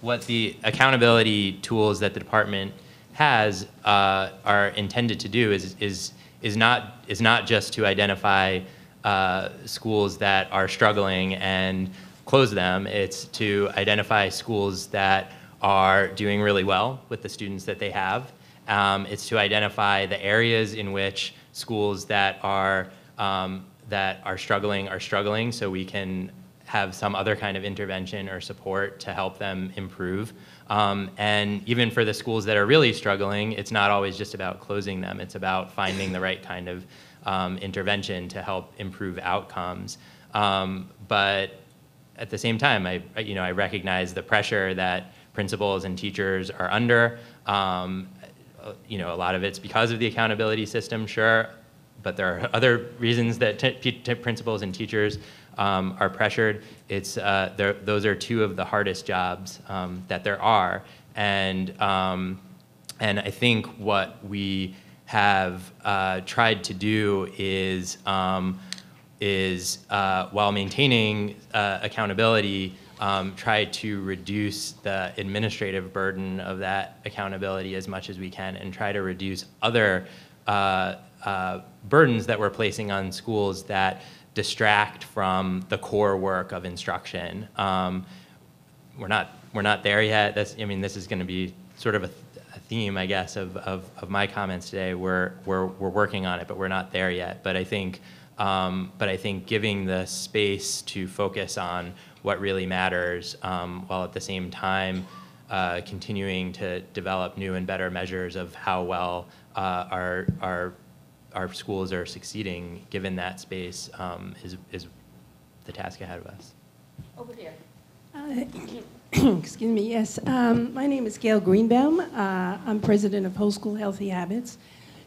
what the accountability tools that the department has uh, are intended to do is is is not is not just to identify uh, schools that are struggling and close them. It's to identify schools that are doing really well with the students that they have. Um, it's to identify the areas in which schools that are um, that are struggling are struggling, so we can have some other kind of intervention or support to help them improve. Um, and even for the schools that are really struggling, it's not always just about closing them. It's about finding the right kind of um, intervention to help improve outcomes. Um, but at the same time, I, you know, I recognize the pressure that principals and teachers are under. Um, you know, a lot of it's because of the accountability system, sure, but there are other reasons that principals and teachers um, are pressured. It's uh, those are two of the hardest jobs um, that there are, and um, and I think what we have uh, tried to do is um, is uh, while maintaining uh, accountability, um, try to reduce the administrative burden of that accountability as much as we can, and try to reduce other uh, uh, burdens that we're placing on schools that distract from the core work of instruction. Um, we're not we're not there yet. That's I mean this is going to be sort of a, a theme I guess of, of, of my comments today. We're we're we're working on it, but we're not there yet. But I think um, but I think giving the space to focus on what really matters, um, while at the same time uh, continuing to develop new and better measures of how well uh, our our our schools are succeeding, given that space, um, is, is the task ahead of us. Over here. Excuse me, yes. Um, my name is Gail Greenbaum. Uh, I'm president of Whole School Healthy Habits.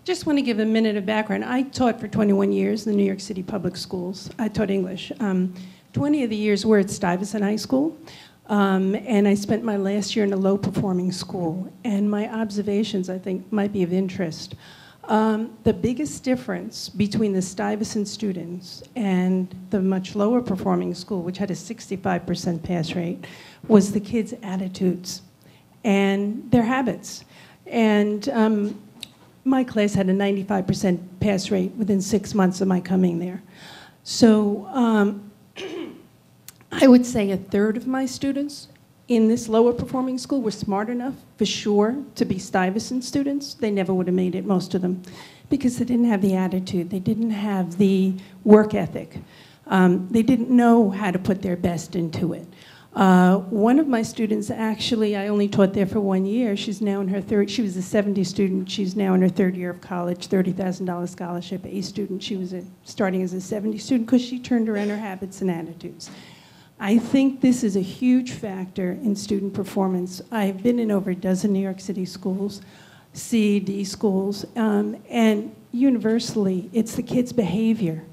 Just want to give a minute of background. I taught for 21 years in the New York City Public Schools. I taught English. Um, 20 of the years were at Stuyvesant High School. Um, and I spent my last year in a low performing school. And my observations, I think, might be of interest. Um, the biggest difference between the Stuyvesant students and the much lower performing school, which had a 65% pass rate, was the kids' attitudes and their habits. And um, my class had a 95% pass rate within six months of my coming there. So um, I would say a third of my students in this lower performing school were smart enough, for sure, to be Stuyvesant students. They never would have made it, most of them, because they didn't have the attitude, they didn't have the work ethic, um, they didn't know how to put their best into it. Uh, one of my students, actually, I only taught there for one year. She's now in her third, she was a 70 student. She's now in her third year of college, $30,000 scholarship, A student. She was a, starting as a 70 student because she turned around her habits and attitudes. I think this is a huge factor in student performance. I've been in over a dozen New York City schools, CED schools, um, and universally, it's the kids' behavior.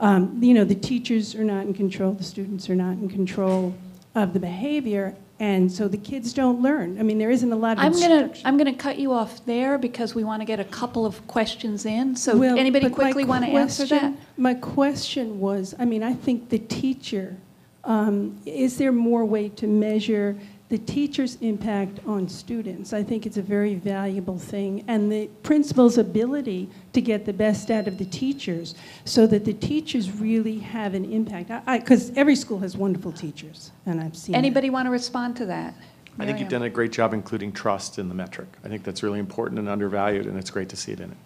Um, you know, the teachers are not in control, the students are not in control of the behavior, and so the kids don't learn. I mean, there isn't a lot of I'm gonna. I'm gonna cut you off there because we want to get a couple of questions in. So Well, anybody quickly want to answer that? My question was, I mean, I think the teacher, um, is there more way to measure the teacher's impact on students? I think it's a very valuable thing, and the principal's ability to get the best out of the teachers so that the teachers really have an impact. Because every school has wonderful teachers, and I've seen that. Anybody want to respond to that? I think you've done a great job including trust in the metric. I think that's really important and undervalued, and it's great to see it in it.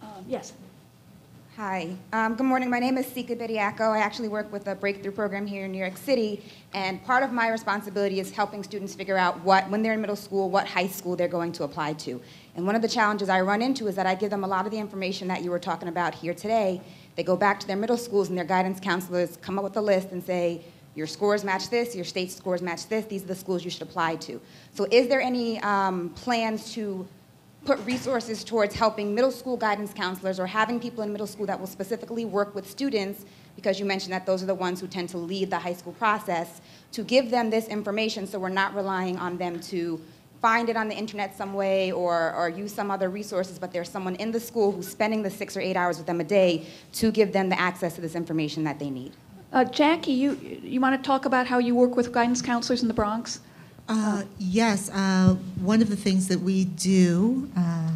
Um, Yes. Hi, um, good morning. My name is Sika Bediako. I actually work with a breakthrough program here in New York City, and part of my responsibility is helping students figure out what, when they're in middle school, what high school they're going to apply to. And one of the challenges I run into is that I give them a lot of the information that you were talking about here today. They go back to their middle schools, and their guidance counselors come up with a list and say, your scores match this, your state scores match this, these are the schools you should apply to. So is there any um, plans to put resources towards helping middle school guidance counselors or having people in middle school that will specifically work with students, because you mentioned that those are the ones who tend to lead the high school process, to give them this information so we're not relying on them to find it on the internet some way or, or use some other resources, but there's someone in the school who's spending the six or eight hours with them a day to give them the access to this information that they need. Uh, Jackie, you, you want to talk about how you work with guidance counselors in the Bronx? Uh, yes, uh, one of the things that we do uh,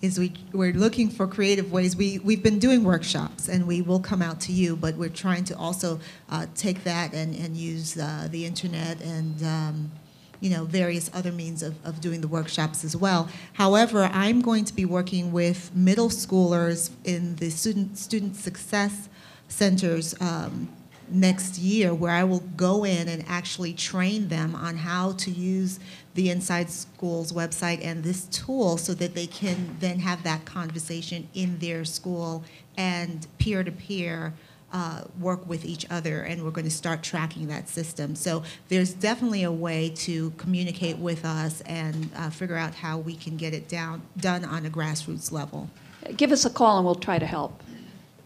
is we, we're looking for creative ways. We, we've been doing workshops and we will come out to you, but we're trying to also uh, take that and, and use uh, the internet and um, you know, various other means of, of doing the workshops as well. However, I'm going to be working with middle schoolers in the student, student success centers um, next year where I will go in and actually train them on how to use the Inside Schools website and this tool so that they can then have that conversation in their school and peer to peer uh, work with each other, and we're going to start tracking that system. So there's definitely a way to communicate with us and uh, figure out how we can get it down done on a grassroots level. Give us a call and we'll try to help.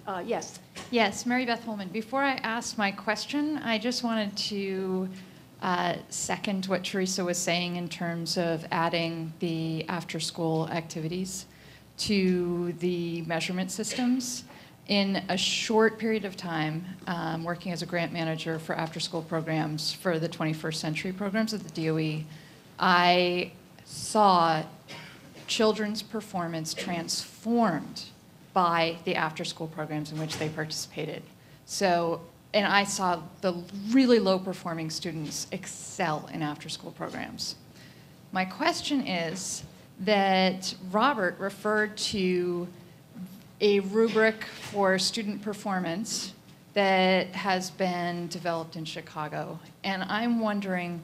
Uh, yes. Yes, Mary Beth Holman. Before I ask my question, I just wanted to uh, second what Charissa was saying in terms of adding the after school activities to the measurement systems. In a short period of time, um, working as a grant manager for after school programs for the 21st century programs at the DOE, I saw children's performance transformed by the after school programs in which they participated. So, and I saw the really low performing students excel in after school programs. My question is that Robert referred to a rubric for student performance that has been developed in Chicago. And I'm wondering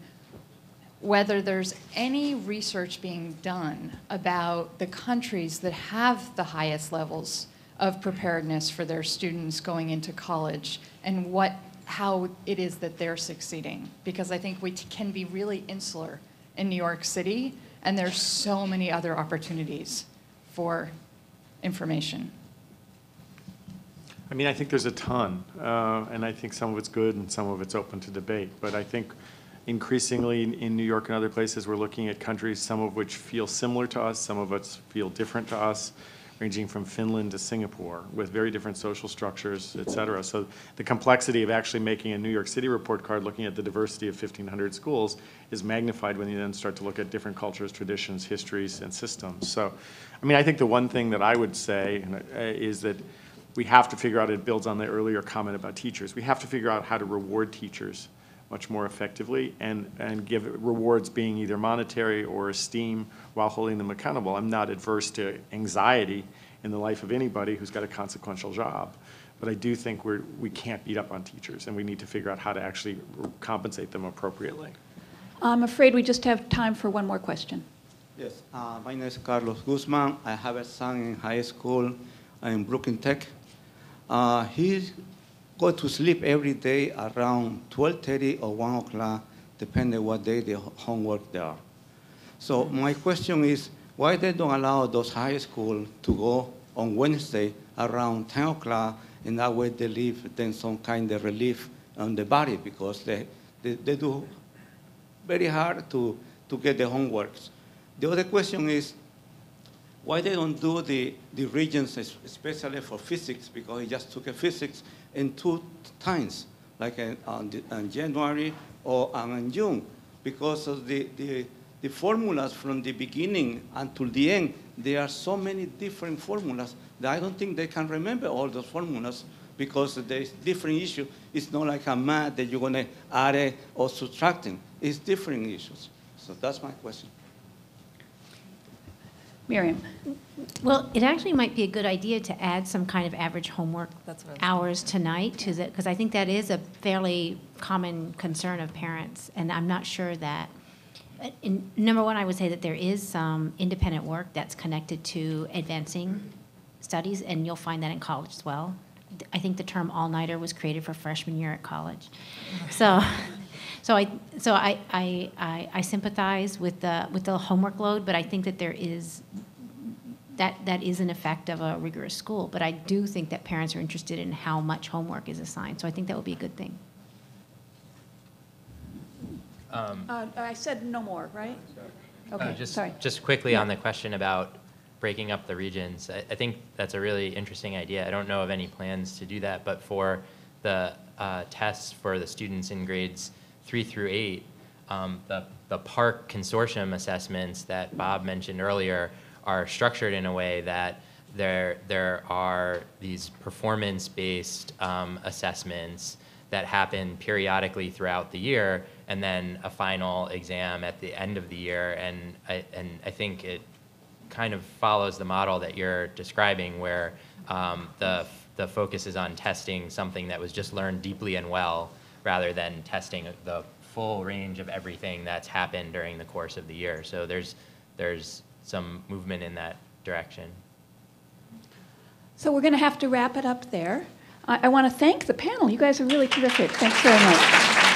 whether there's any research being done about the countries that have the highest levels of preparedness for their students going into college and what how it is that they're succeeding because I think we can be really insular in New York City and there's so many other opportunities for information. I mean, I think there's a ton, uh, and I think some of it's good and some of it's open to debate. But I think increasingly in- New York and other places, we're looking at countries, some of which feel similar to us, some of us feel different to us, ranging from Finland to Singapore, with very different social structures, et cetera. So the complexity of actually making a New York City report card, looking at the diversity of 1,500 schools, is magnified when you then start to look at different cultures, traditions, histories, and systems. So, I mean, I think the one thing that I would say uh, is that we have to figure out, it builds on the earlier comment about teachers, we have to figure out how to reward teachers much more effectively and, and give rewards being either monetary or esteem while holding them accountable. I'm not adverse to anxiety in the life of anybody who's got a consequential job. But I do think we're, we can't beat up on teachers and we need to figure out how to actually compensate them appropriately. I'm afraid we just have time for one more question. Yes, uh, my name is Carlos Guzman. I have a son in high school in Brooklyn Tech. Uh, he go to sleep every day around 12:30 or 1 o'clock, depending what day the homework there. So my question is, why they don't allow those high school to go on Wednesday around 10 o'clock, and that way they leave then some kind of relief on the body because they, they, they do very hard to, to get the homeworks. The other question is, why they don't do the, the Regents, especially for physics, because he just took a physics in two times, like in, on, on January or in June, because of the, the, the formulas from the beginning until the end, there are so many different formulas that I don't think they can remember all those formulas because there's different issue. It's not like a math that you're going to add or subtracting. It's different issues. So that's my question. Miriam. Well, it actually might be a good idea to add some kind of average homework That's what hours tonight to the, because I think that is a fairly common concern of parents, and I'm not sure that, uh, in, number one, I would say that there is some independent work that's connected to advancing studies, and you'll find that in college as well. I think the term all-nighter was created for freshman year at college. So, so I, so I, I, I- I sympathize with the, with the homework load, but I think that there is, that, that is an effect of a rigorous school. But I do think that parents are interested in how much homework is assigned, so I think that would be a good thing. Um, Uh, I said no more, right? Uh, Okay, just, sorry. Just quickly on the question about breaking up the Regents, I, I think that's a really interesting idea. I don't know of any plans to do that, but for the uh, tests for the students in grades three through eight, um, the, the PARCC Consortium assessments that Bob mentioned earlier are structured in a way that there, there are these performance-based um, assessments that happen periodically throughout the year, and then a final exam at the end of the year. And I, and I think it kind of follows the model that you're describing, where um, the, the focus is on testing something that was just learned deeply and well, rather than testing the full range of everything that's happened during the course of the year. So there's, there's some movement in that direction. So we're going to have to wrap it up there. I, I want to thank the panel. You guys are really terrific. Thanks very much.